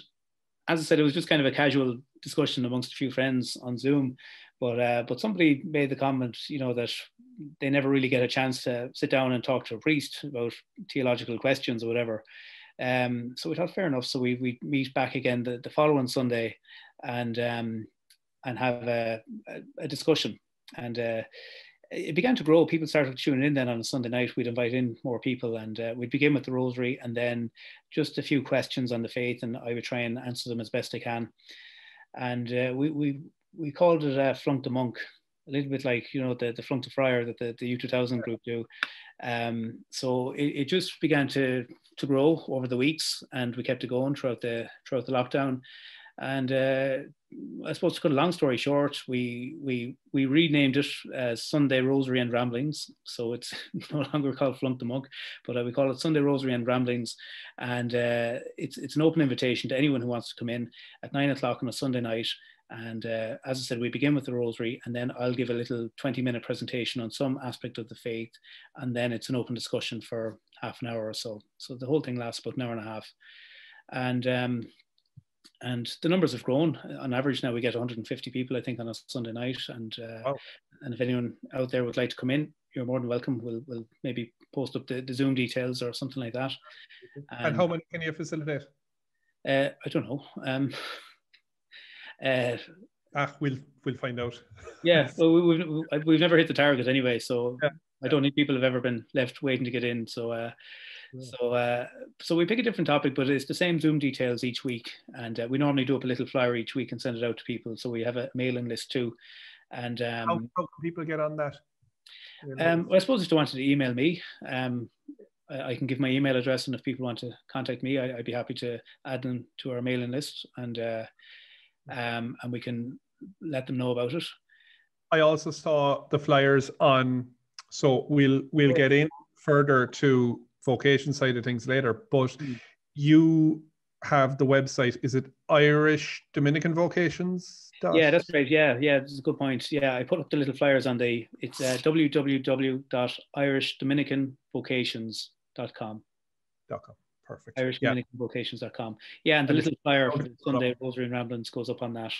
as I said, it was just kind of a casual discussion amongst a few friends on Zoom. But uh, but somebody made the comment, you know, that they never really get a chance to sit down and talk to a priest about theological questions or whatever. Um, so we thought fair enough. So we we meet back again the, the following Sunday, and um, and have a, a, a discussion. And uh, it began to grow. People started tuning in then on a Sunday night. We'd invite in more people and uh, we'd begin with the rosary and then just a few questions on the faith and I would try and answer them as best I can. And uh, we, we, we called it uh, Flunk the Monk, a little bit like, you know, the, the Flunk the Friar that the, the Youth 2000 group do. Um, so it, it just began to, to grow over the weeks and we kept it going throughout the, throughout the lockdown. And uh, I suppose to cut a long story short, we we we renamed it as Sunday Rosary and Ramblings. So it's <laughs> no longer called Flunk the Monk, but uh, we call it Sunday Rosary and Ramblings. And uh, it's it's an open invitation to anyone who wants to come in at nine o'clock on a Sunday night. And uh, as I said, we begin with the Rosary, and then I'll give a little twenty-minute presentation on some aspect of the faith, and then it's an open discussion for half an hour or so. So the whole thing lasts about an hour and a half. And um, and the numbers have grown. On average, now we get 150 people, I think, on a Sunday night. And uh, wow. and if anyone out there would like to come in, you're more than welcome. We'll we'll maybe post up the, the Zoom details or something like that. Um, and how many can you facilitate? Uh, I don't know. Um, uh, ah, we'll we'll find out. <laughs> yeah, well, we, have we've never hit the target anyway, so yeah. I don't think people have ever been left waiting to get in. So uh, so, uh, so we pick a different topic, but it's the same Zoom details each week, and uh, we normally do up a little flyer each week and send it out to people. So we have a mailing list too. And um, how, how, can people get on that? Um, well, I suppose if they wanted to email me, um, I, I, can give my email address, and if people want to contact me, I, would be happy to add them to our mailing list, and uh, um, and we can let them know about it. I also saw the flyers on, so we'll we'll get in further to vocation side of things later. But mm. you have the website. Is it Irish Dominican Vocations? Yeah, that's right. Yeah, yeah, that's a good point. Yeah, I put up the little flyers on the. It's uh, www.irishdominicanvocations.com. Dot com. Perfect. IrishDominicanVocations.com. Yeah, and the little flyer for Sunday Rosary and Ramblings goes up on that.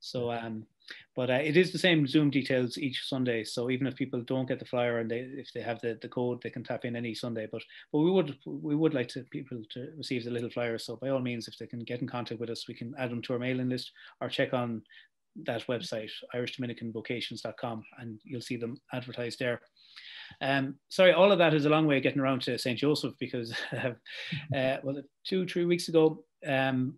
So, um, but uh, it is the same Zoom details each Sunday. So even if people don't get the flyer and they if they have the, the code, they can tap in any Sunday. But but we would we would like to people to receive the little flyer. So by all means, if they can get in contact with us, we can add them to our mailing list or check on that website, IrishDominicanVocations.com, and you'll see them advertised there. Um, sorry, all of that is a long way of getting around to St. Joseph because <laughs> uh, well, two, three weeks ago, um,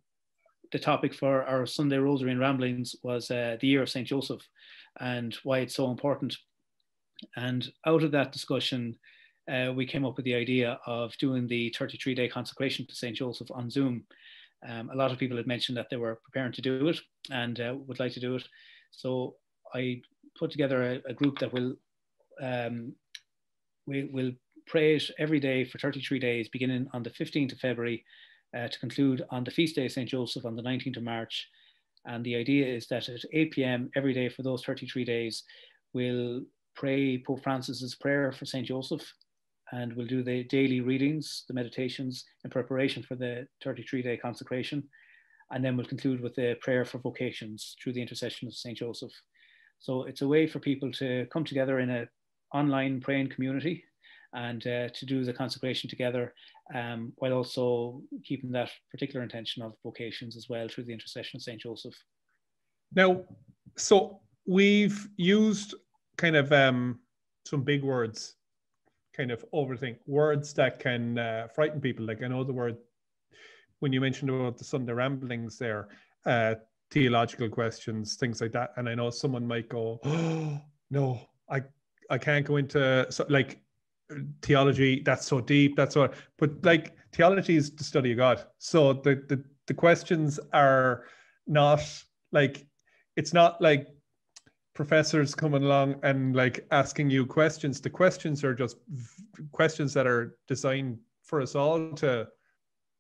the topic for our Sunday Rosary and Ramblings was uh, the year of St. Joseph and why it's so important. And out of that discussion, uh, we came up with the idea of doing the 33 day consecration to St. Joseph on Zoom. Um, a lot of people had mentioned that they were preparing to do it and uh, would like to do it. So I put together a, a group that will um, we will pray it every day for 33 days, beginning on the 15th of February uh, to conclude on the feast day of St. Joseph on the 19th of March. And the idea is that at 8 p.m. every day for those 33 days, we'll pray Pope Francis's prayer for St. Joseph and we'll do the daily readings, the meditations in preparation for the 33 day consecration. And then we'll conclude with the prayer for vocations through the intercession of St. Joseph. So it's a way for people to come together in a online praying community and uh, to do the consecration together um, while also keeping that particular intention of vocations as well through the intercession of St. Joseph. Now, so we've used kind of um, some big words, kind of overthink words that can uh, frighten people. Like I know the word when you mentioned about the Sunday ramblings there, uh, theological questions, things like that. And I know someone might go, <gasps> "Oh no, I I can't go into so, like theology that's so deep that's what but like theology is the study of God. So the the, the questions are not like it's not like professors coming along and like asking you questions. The questions are just questions that are designed for us all to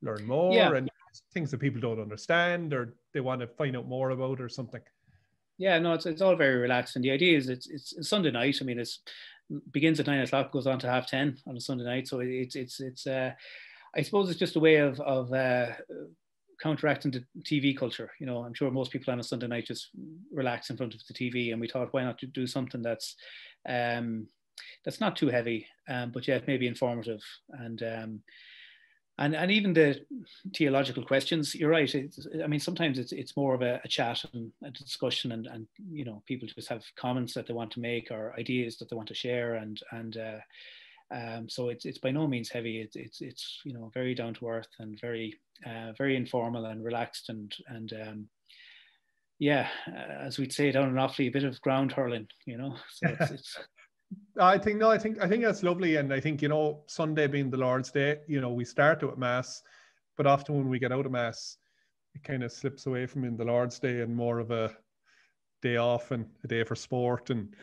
learn more Yeah. and things that people don't understand or they want to find out more about or something. Yeah, no, it's, it's all very relaxed, and the idea is it's it's Sunday night. I mean, it's begins at nine o'clock, goes on to half ten on a Sunday night. So it's it's it's uh, I suppose it's just a way of of uh, counteracting the TV culture. You know, I'm sure most people on a Sunday night just relax in front of the TV, and we thought, why not do something that's um, that's not too heavy, um, but yet maybe informative and. Um, and, and even the theological questions, you're right. I mean, sometimes it's it's more of a, a chat and a discussion, and and you know, people just have comments that they want to make or ideas that they want to share, and and uh, um, so it's it's by no means heavy. It's it's it's you know very down to earth and very uh, very informal and relaxed and and um, yeah, as we'd say down in Offaly, a bit of ground hurling, you know. <laughs> So it's, it's I think no, I think I think that's lovely, and I think you know Sunday being the Lord's Day, you know we start with mass, but often when we get out of mass, it kind of slips away from being the Lord's Day and more of a day off and a day for sport and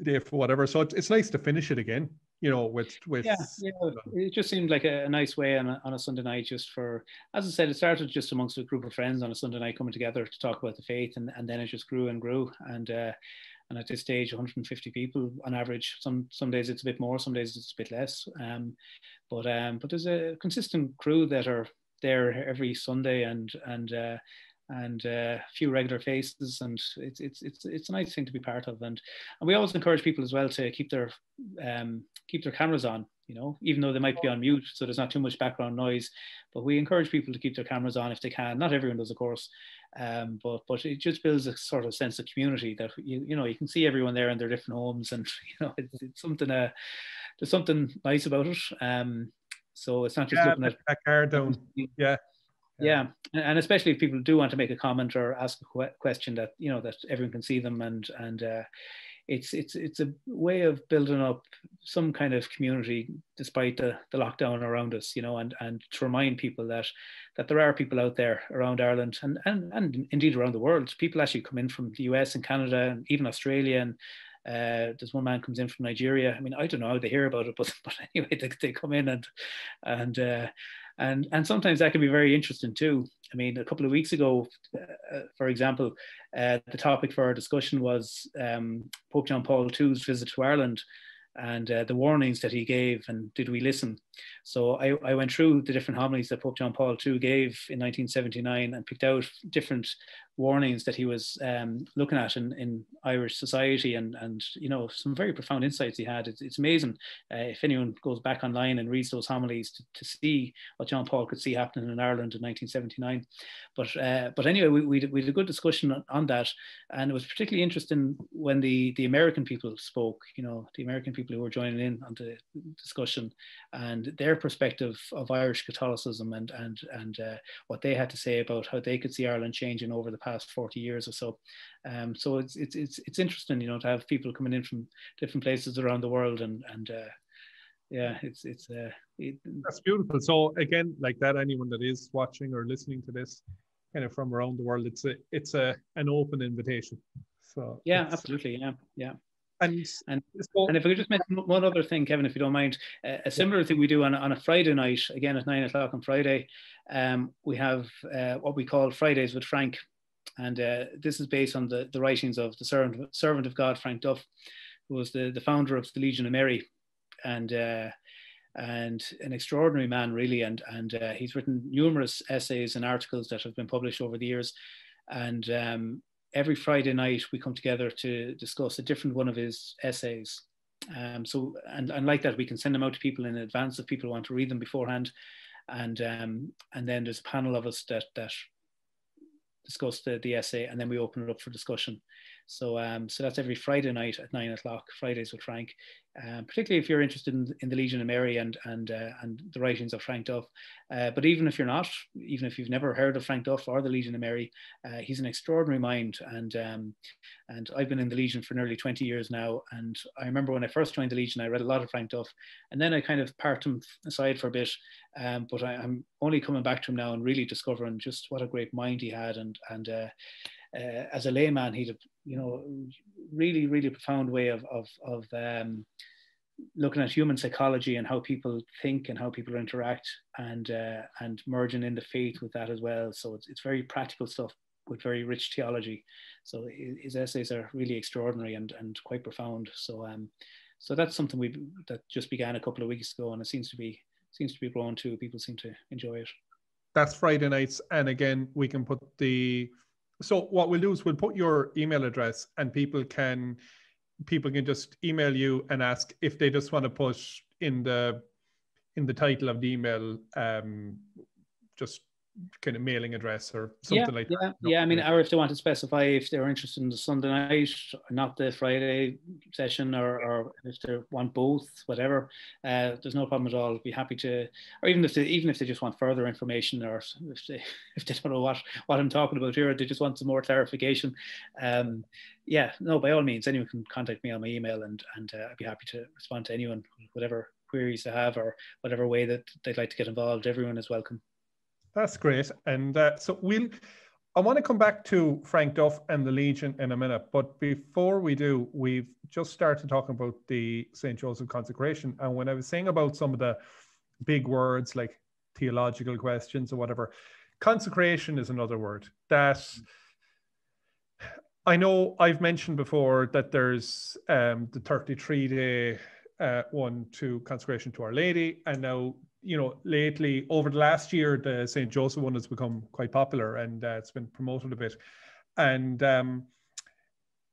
a day for whatever. So it's, it's nice to finish it again, you know, with with yeah, yeah. It just seemed like a, a nice way on a, on a Sunday night, just for as I said, it started just amongst a group of friends on a Sunday night coming together to talk about the faith, and, and then it just grew and grew, and uh, and at this stage 150 people on average. Some some days it's a bit more some days it's a bit less. Um, but um, but there's a consistent crew that are there every sunday and and uh, and uh, a few regular faces and it's it's it's it's a nice thing to be part of. And and we always encourage people as well to keep their um, keep their cameras on you know even though they might be on mute so there's not too much background noise. But we encourage people to keep their cameras on if they can. Not everyone does of course um, but but it just builds a sort of sense of community that you you know you can see everyone there in their different homes and <laughs> you know it's, it's something uh there's something nice about it. Um so it's not just yeah, looking at that car down yeah. Yeah. And especially if people do want to make a comment or ask a question that you know that everyone can see them and and uh, it's it's it's a way of building up some kind of community despite the, the lockdown around us you know and and to remind people that that there are people out there around Ireland and and, and indeed around the world people actually come in from the US and Canada and even Australia and uh, there's one man comes in from Nigeria. I mean, I don't know how they hear about it, but <laughs> but anyway, they, they come in and and uh, and and sometimes that can be very interesting too. I mean, a couple of weeks ago, uh, for example, uh, the topic for our discussion was um, Pope John Paul II's visit to Ireland and uh, the warnings that he gave, and did we listen? So I, I went through the different homilies that Pope John Paul II gave in 1979 and picked out different warnings that he was um, looking at in, in Irish society and, and, you know, some very profound insights he had. It's, it's amazing uh, if anyone goes back online and reads those homilies to, to see what John Paul could see happening in Ireland in 1979. But, uh, but anyway, we, we, had a good discussion on, on that. And it was particularly interesting when the, the American people spoke, you know, the American people who were joining in on the discussion and their perspective of Irish Catholicism and, and, and uh, what they had to say about how they could see Ireland changing over the past 40 years or so. Um, so it's, it's, it's, it's interesting, you know, to have people coming in from different places around the world and, and uh, yeah, it's, it's, uh, it, that's beautiful. So again, like that, anyone that is watching or listening to this kind of from around the world, it's a, it's a, an open invitation. So yeah, absolutely. Yeah. Yeah. And, and, and if I could just mention one other thing, Kevin, if you don't mind, uh, a similar thing we do on, on a Friday night, again at nine o'clock on Friday, um, we have uh, what we call Fridays with Frank. And uh, this is based on the, the writings of the servant, servant of God, Frank Duff, who was the, the founder of the Legion of Mary. And uh, and an extraordinary man, really. And and uh, he's written numerous essays and articles that have been published over the years. And um, every Friday night we come together to discuss a different one of his essays. Um, so and, and like that, we can send them out to people in advance if people want to read them beforehand. And um, and then there's a panel of us that that discuss the, the essay and then we open it up for discussion. So, um, so that's every Friday night at nine o'clock. Fridays with Frank. Um, particularly if you're interested in, in, the Legion of Mary and and uh, and the writings of Frank Duff. Uh, but even if you're not, even if you've never heard of Frank Duff or the Legion of Mary, uh, he's an extraordinary mind. And um, and I've been in the Legion for nearly 20 years now. And I remember when I first joined the Legion, I read a lot of Frank Duff, and then I kind of parked him aside for a bit. Um, but I, am only coming back to him now and really discovering just what a great mind he had and and uh, uh, as a layman, he'd you know really really profound way of of, of um, looking at human psychology and how people think and how people interact and uh, and merging in the faith with that as well. So it's, it's very practical stuff with very rich theology. So his essays are really extraordinary and, and quite profound. So um, so that's something we that just began a couple of weeks ago, and it seems to be seems to be growing too. People seem to enjoy it. That's Friday nights, and again, we can put the so what we'll do is we'll put your email address and people can people can just email you and ask if they just want to put in the in the title of the email um just kind of mailing address or something yeah, like yeah, that. Yeah, I mean, or if they want to specify if they're interested in the Sunday night, not the Friday session, or, or if they want both, whatever, uh, there's no problem at all. I'd be happy to, or even if they even if they just want further information, or if they <laughs> if they don't know what what I'm talking about here, they just want some more clarification. Um, yeah, no, by all means, anyone can contact me on my email, and and uh, I'd be happy to respond to anyone, whatever queries they have, or whatever way that they'd like to get involved. Everyone is welcome. That's great. And uh, so we'll, I want to come back to Frank Duff and the Legion in a minute. But before we do, we've just started talking about the St. Joseph consecration. And when I was saying about some of the big words like theological questions or whatever, consecration is another word that I know I've mentioned before that there's um, the 33 day uh, one to consecration to Our Lady, and now you know, lately over the last year, the St. Joseph one has become quite popular and uh, it's been promoted a bit. And um,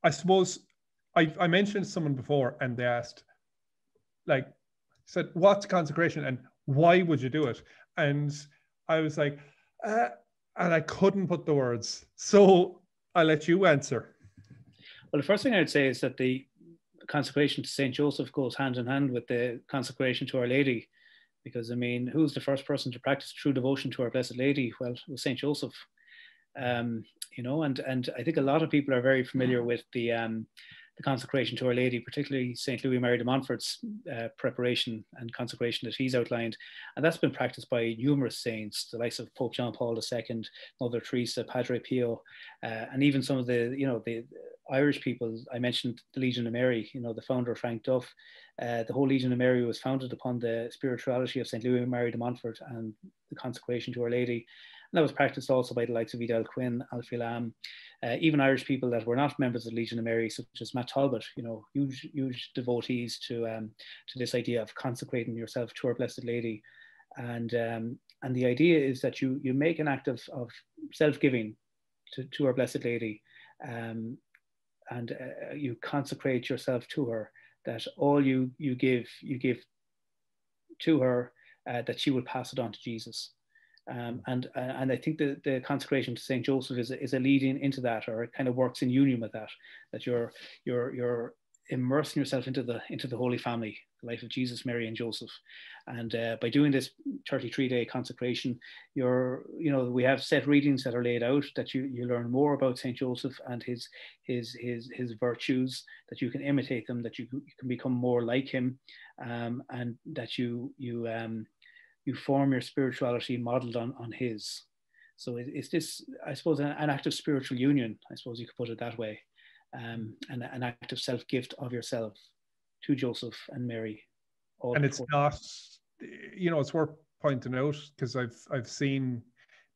I suppose I, I mentioned someone before and they asked, like, said, what's consecration and why would you do it? And I was like, uh, and I couldn't put the words. So I'll let you answer. Well, the first thing I'd say is that the consecration to St. Joseph goes hand in hand with the consecration to Our Lady because I mean, who's the first person to practice true devotion to Our Blessed Lady? Well, it was Saint Joseph. Um, you know, and and I think a lot of people are very familiar with the um, the consecration to Our Lady, particularly Saint Louis Mary de Montfort's uh, preparation and consecration that he's outlined, and that's been practiced by numerous saints, the likes of Pope John Paul II, Mother Teresa, Padre Pio, uh, and even some of the you know the Irish people. I mentioned the Legion of Mary, you know, the founder Frank Duff. Uh, the whole Legion of Mary was founded upon the spirituality of St. Louis Mary de Montfort and the consecration to Our Lady. That was practiced also by the likes of Edel Quinn, Alfie Lambe, uh, even Irish people that were not members of the Legion of Mary, such as Matt Talbot, you know, huge, huge devotees to, um, to this idea of consecrating yourself to Our Blessed Lady. And, um, and the idea is that you, you make an act of, of self-giving to, to Our Blessed Lady um, and uh, you consecrate yourself to her that all you you give you give to her uh, that she will pass it on to jesus um, and uh, and I think the, the consecration to Saint Joseph is, is a leading into that, or it kind of works in union with that. That you're you're you're immersing yourself into the into the Holy Family, the life of Jesus, Mary, and Joseph. And uh, by doing this 33 day consecration, you're, you know, we have set readings that are laid out that you, you learn more about St. Joseph and his, his, his, his virtues, that you can imitate them, that you, you can become more like him, um, and that you, you, um, you form your spirituality modeled on, on his. So it's this, I suppose, an, an act of spiritual union, I suppose you could put it that way, um, an, an act of self gift of yourself to Joseph and Mary. and it's not, you know, it's worth pointing out because I've I've seen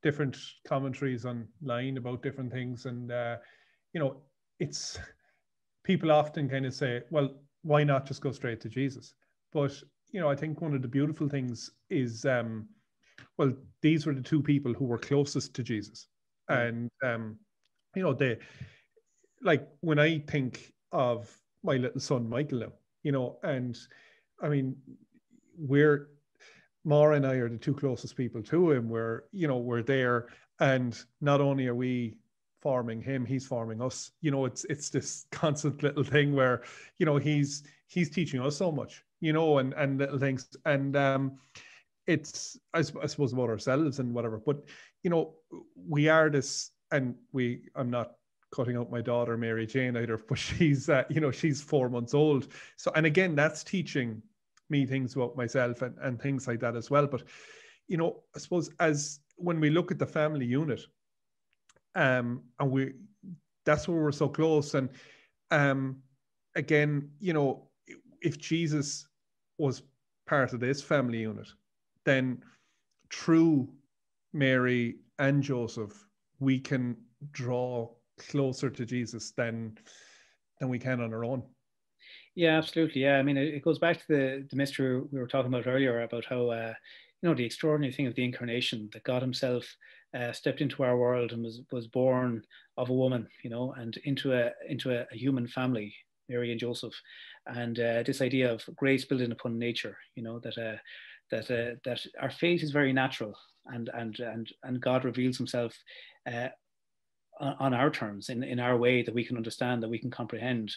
different commentaries online about different things, and uh, you know, it's people often kind of say, well, why not just go straight to Jesus? But you know, I think one of the beautiful things is, um, well, these were the two people who were closest to Jesus, and um, you know, they like when I think of my little son Michael now, you know, and I mean, we're Mara and I are the two closest people to him. We're, you know, we're there, and not only are we farming him he's farming us. You know it's it's this constant little thing where you know he's he's teaching us so much you know and and little things. And um it's I, I suppose about ourselves and whatever. But you know we are this and we i'm not cutting out my daughter mary jane either <laughs> but she's uh, you know she's four months old. So and again that's teaching me things about myself and, and things like that as well. But you know i suppose as when we look at the family unit um, and we that's where we're so close. And um, again, you know, if Jesus was part of this family unit, then through Mary and Joseph, we can draw closer to Jesus than than we can on our own. Yeah, absolutely. Yeah, I mean, it, goes back to the the mystery we were talking about earlier about how uh, you know the extraordinary thing of the incarnation that God Himself uh, stepped into our world and was was born of a woman, you know, and into a into a, a human family, Mary and Joseph, and uh, this idea of grace building upon nature, you know, that uh, that uh, that our faith is very natural, and and and and God reveals Himself. Uh, on our terms, in, in our way that we can understand, that we can comprehend,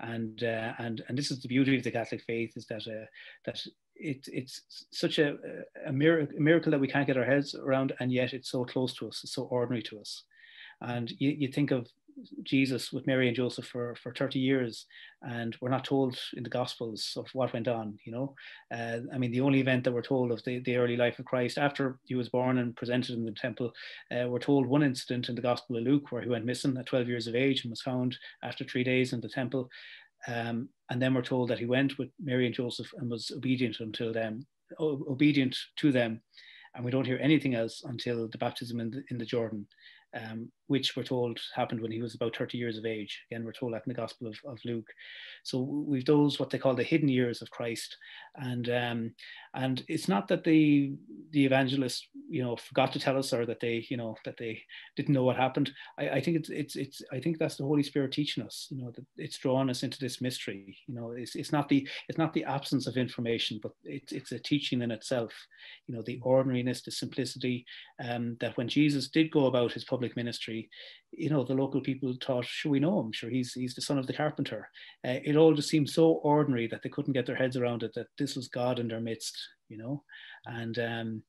and uh, and and this is the beauty of the Catholic faith is that uh, that it, it's such a, a, miracle, a miracle that we can't get our heads around, and yet it's so close to us, it's so ordinary to us. And you, you think of Jesus with Mary and Joseph for, for 30 years, and we're not told in the Gospels of what went on, you know. Uh, I mean, the only event that we're told of the, the early life of Christ after he was born and presented in the temple, uh, we're told one incident in the Gospel of Luke where he went missing at 12 years of age and was found after three days in the temple. Um, and then we're told that he went with Mary and Joseph and was obedient until then, obedient to them. And we don't hear anything else until the baptism in the, in the Jordan um, which we're told happened when he was about 30 years of age. Again, we're told that in the Gospel of, of Luke. So we've those what they call the hidden years of Christ, and um, and it's not that the the evangelists you know forgot to tell us or that they you know that they didn't know what happened. I, I think it's it's it's I think that's the Holy Spirit teaching us. You know that it's drawn us into this mystery. You know it's it's not the it's not the absence of information, but it's it's a teaching in itself. You know the ordinariness, the simplicity, um, that when Jesus did go about his public ministry, you know, the local people thought, sure, we know him, sure, he's, he's the son of the carpenter. Uh, it all just seemed so ordinary that they couldn't get their heads around it, that this was God in their midst, you know. And um,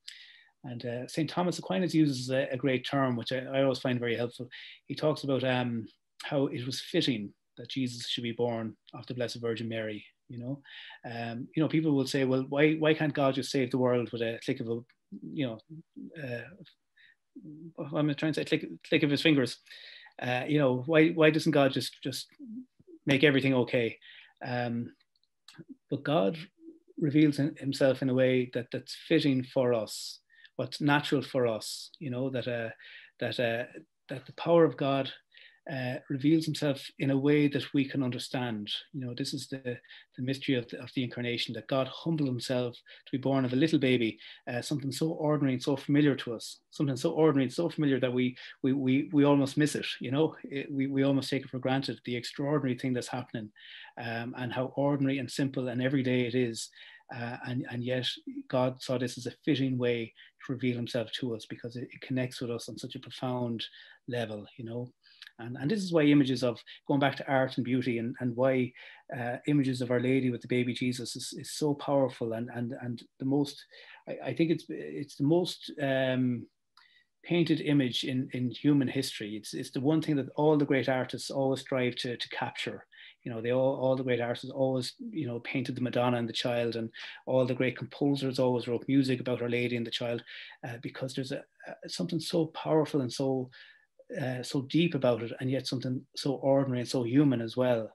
and uh, St. Thomas Aquinas uses a, a great term, which I, I, always find very helpful. He talks about um, how it was fitting that Jesus should be born of the Blessed Virgin Mary. You know, um, you know, people will say, well, why why can't God just save the world with a click of a, you know, uh, I'm trying to say click, click of his fingers. Uh, you know, why why doesn't God just just make everything okay? Um, but God reveals Himself in a way that that's fitting for us, what's natural for us. You know that uh, that uh, that the power of God uh, reveals himself in a way that we can understand. You know, this is the, the mystery of the, of the incarnation that God humbled himself to be born of a little baby, uh, something so ordinary and so familiar to us, something so ordinary and so familiar that we we we, we almost miss it. You know, it, we, we almost take it for granted the extraordinary thing that's happening um, and how ordinary and simple and everyday it is. Uh, and, and yet God saw this as a fitting way to reveal himself to us because it, it connects with us on such a profound level, you know. And, and this is why images of going back to art and beauty and, and why uh, images of Our Lady with the baby Jesus is, is so powerful and, and, and the most, I, I think it's, it's the most um, painted image in, in human history. It's, it's the one thing that all the great artists always strive to, to capture. You know, they all, all the great artists always, you know, painted the Madonna and the child, and all the great composers always wrote music about Our Lady and the child, uh, because there's a, a, something so powerful and so uh, so deep about it, and yet something so ordinary and so human as well.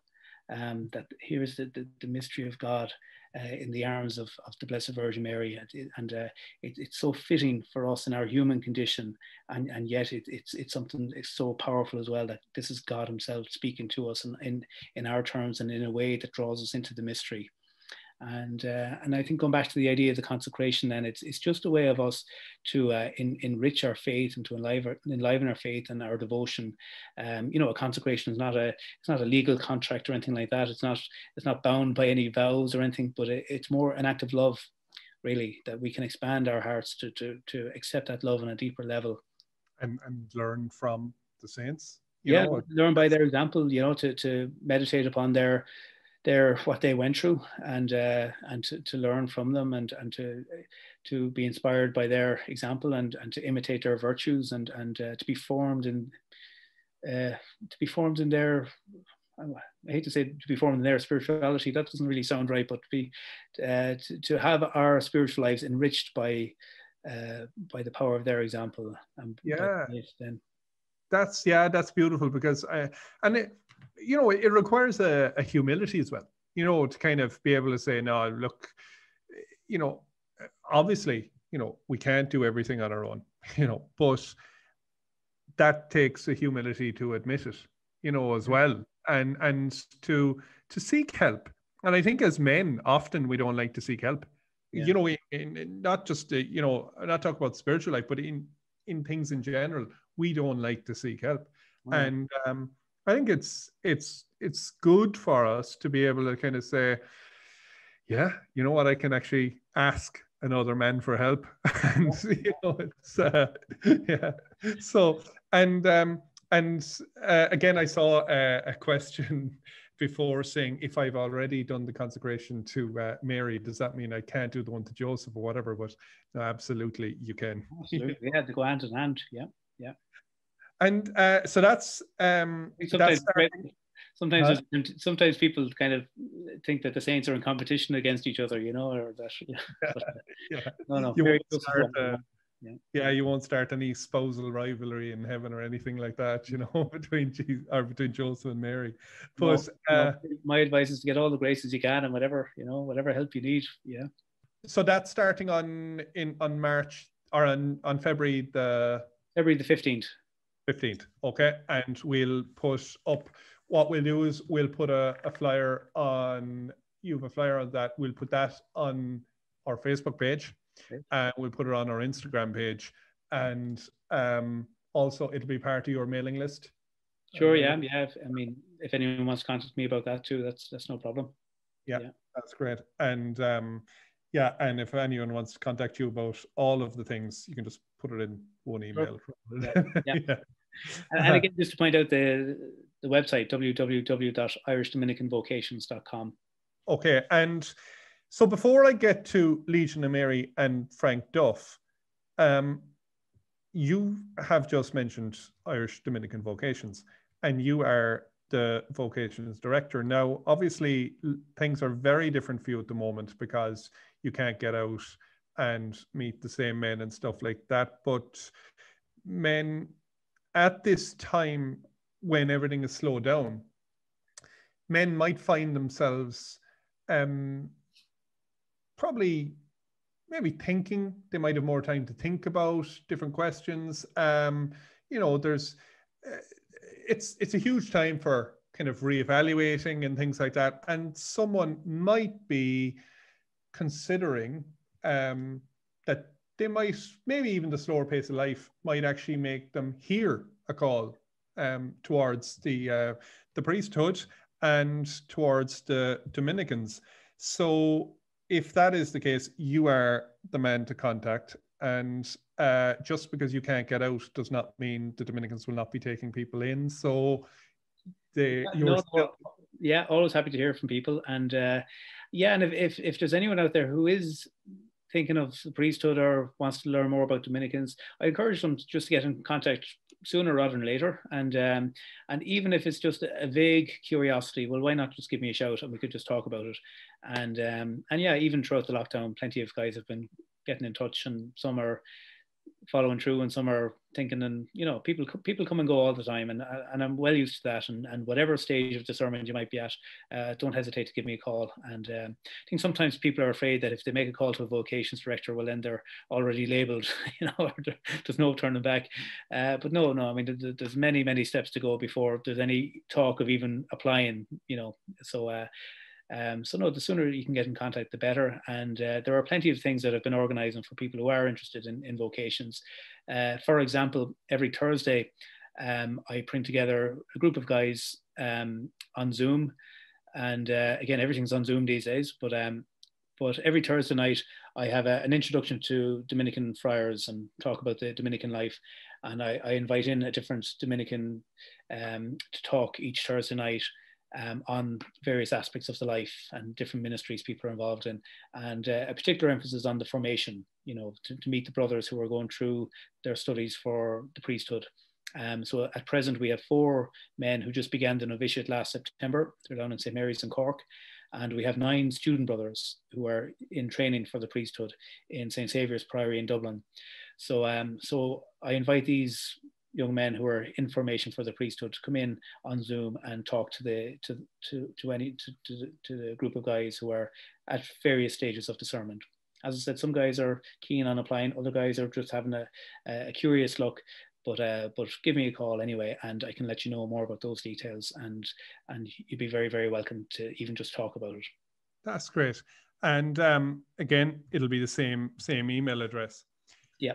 Um, that here is the, the, the, mystery of God uh, in the arms of, of the Blessed Virgin Mary, and, and uh, it, it's so fitting for us in our human condition, and, and yet it, it's it's something it's so powerful as well that this is God Himself speaking to us in, in in our terms and in a way that draws us into the mystery and uh, and I think going back to the idea of the consecration, then it's it's just a way of us to uh, in, enrich our faith and to enliven enliven our faith and our devotion. Um, you know, a consecration is not a it's not a legal contract or anything like that. It's not it's not bound by any vows or anything, but it, it's more an act of love, really, that we can expand our hearts to to to accept that love on a deeper level, and and learn from the saints yeah, know? learn by their example. You know, to to meditate upon their their what they went through and uh, and to, to learn from them and and to to be inspired by their example and and to imitate their virtues and and uh, to be formed in uh, to be formed in their I hate to say to be formed in their spirituality. That doesn't really sound right, but to be uh, to, to have our spiritual lives enriched by uh, by the power of their example. And yeah, then that's yeah, that's beautiful because I, and it, you know, it requires a, a humility as well. You know, to kind of be able to say, no, look, you know, obviously, you know, we can't do everything on our own. <laughs> You know, but that takes a humility to admit it. You know, as well, and and to to seek help. And I think as men, often we don't like to seek help yeah. you know, in, in, not just uh, you know, not talk about spiritual life, but in in things in general, we don't like to seek help, mm. and um, I think it's it's it's good for us to be able to kind of say, yeah, you know what, I can actually ask another man for help, <laughs> and you know, it's uh, <laughs> yeah. So and um, and uh, again, I saw a, a question <laughs> before saying if I've already done the consecration to uh, Mary, does that mean I can't do the one to Joseph or whatever? But no, absolutely, you can. Absolutely, yeah, to go hand in hand. Yeah, yeah. And uh, so that's um, sometimes. That's sometimes, uh, sometimes people kind of think that the saints are in competition against each other, you know, or that. <laughs> Yeah. <laughs> yeah. No, no. You very start, uh, yeah. yeah, you won't start any spousal rivalry in heaven or anything like that, you know, <laughs> between Jesus or between Joseph and Mary. But no, uh, no, my advice is to get all the graces you can and whatever, you know, whatever help you need. Yeah. So that's starting on in on March or on, on February the February the fifteenth. Fifteenth. Okay. And we'll put up what we'll do is we'll put a, a flyer on you have a flyer on that. We'll put that on our Facebook page Okay. Uh, we'll put it on our Instagram page, and um, also it'll be part of your mailing list. Sure. Um, yeah. Yeah. I mean, if anyone wants to contact me about that too, that's that's no problem. Yeah, yeah. that's great. And um, yeah, and if anyone wants to contact you about all of the things, you can just put it in one email. Sure. <laughs> yeah. yeah. And, and, again, just to point out the the website www.irishdominicanvocations.com. Okay, and so before I get to Legion of Mary and Frank Duff, um, you have just mentioned Irish Dominican Vocations, and you are the vocations director. Now, obviously, things are very different for you at the moment because you can't get out and meet the same men and stuff like that. But men at this time, when everything is slowed down, men might find themselves um, probably maybe thinking they might have more time to think about different questions. Um you know there's uh, it's it's a huge time for kind of reevaluating and things like that. And someone might be considering um that they might maybe even the slower pace of life might actually make them hear a call um towards the uh the priesthood and towards the dominicans so if that is the case, you are the man to contact. And uh, just because you can't get out does not mean the Dominicans will not be taking people in. So they, no, no, yeah, always happy to hear from people. And uh, yeah, and if, if, if there's anyone out there who is thinking of the priesthood or wants to learn more about Dominicans, I encourage them just to get in contact sooner rather than later. And um, and even if it's just a vague curiosity, well, why not just give me a shout and we could just talk about it. And um, and yeah, even throughout the lockdown, plenty of guys have been getting in touch, and some are following through and some are thinking and you know people people come and go all the time and and I'm well used to that and, and whatever stage of discernment you might be at uh, don't hesitate to give me a call. And um, I think sometimes people are afraid that if they make a call to a vocations director well then they're already labeled <laughs> you know there's no turning back. Uh, but no no I mean there's many many steps to go before there's any talk of even applying you know. So uh, um, so no, the sooner you can get in contact, the better. And uh, there are plenty of things that have been organising for people who are interested in, in vocations. Uh, for example, every Thursday, um, I print together a group of guys um, on Zoom, and uh, again, everything's on Zoom these days. But um, but every Thursday night, I have a, an introduction to Dominican friars and talk about the Dominican life. and I, I invite in a different Dominican um, to talk each Thursday night um, on various aspects of the life and different ministries people are involved in, and uh, a particular emphasis on the formation, you know, to, to, meet the brothers who are going through their studies for the priesthood. Um, so at present, we have four men who just began the novitiate last September. They're down in St. Mary's in Cork. And we have nine student brothers who are in training for the priesthood in St. Saviour's Priory in Dublin. So, um, so I invite these young men who are in formation for the priesthood to come in on Zoom and talk to the to to, to any to, to, to the group of guys who are at various stages of discernment. As I said, some guys are keen on applying, other guys are just having a, a curious look. But uh, but give me a call anyway, and I can let you know more about those details, and and you'd be very very welcome to even just talk about it. That's great. And um, again, it'll be the same same email address. Yeah.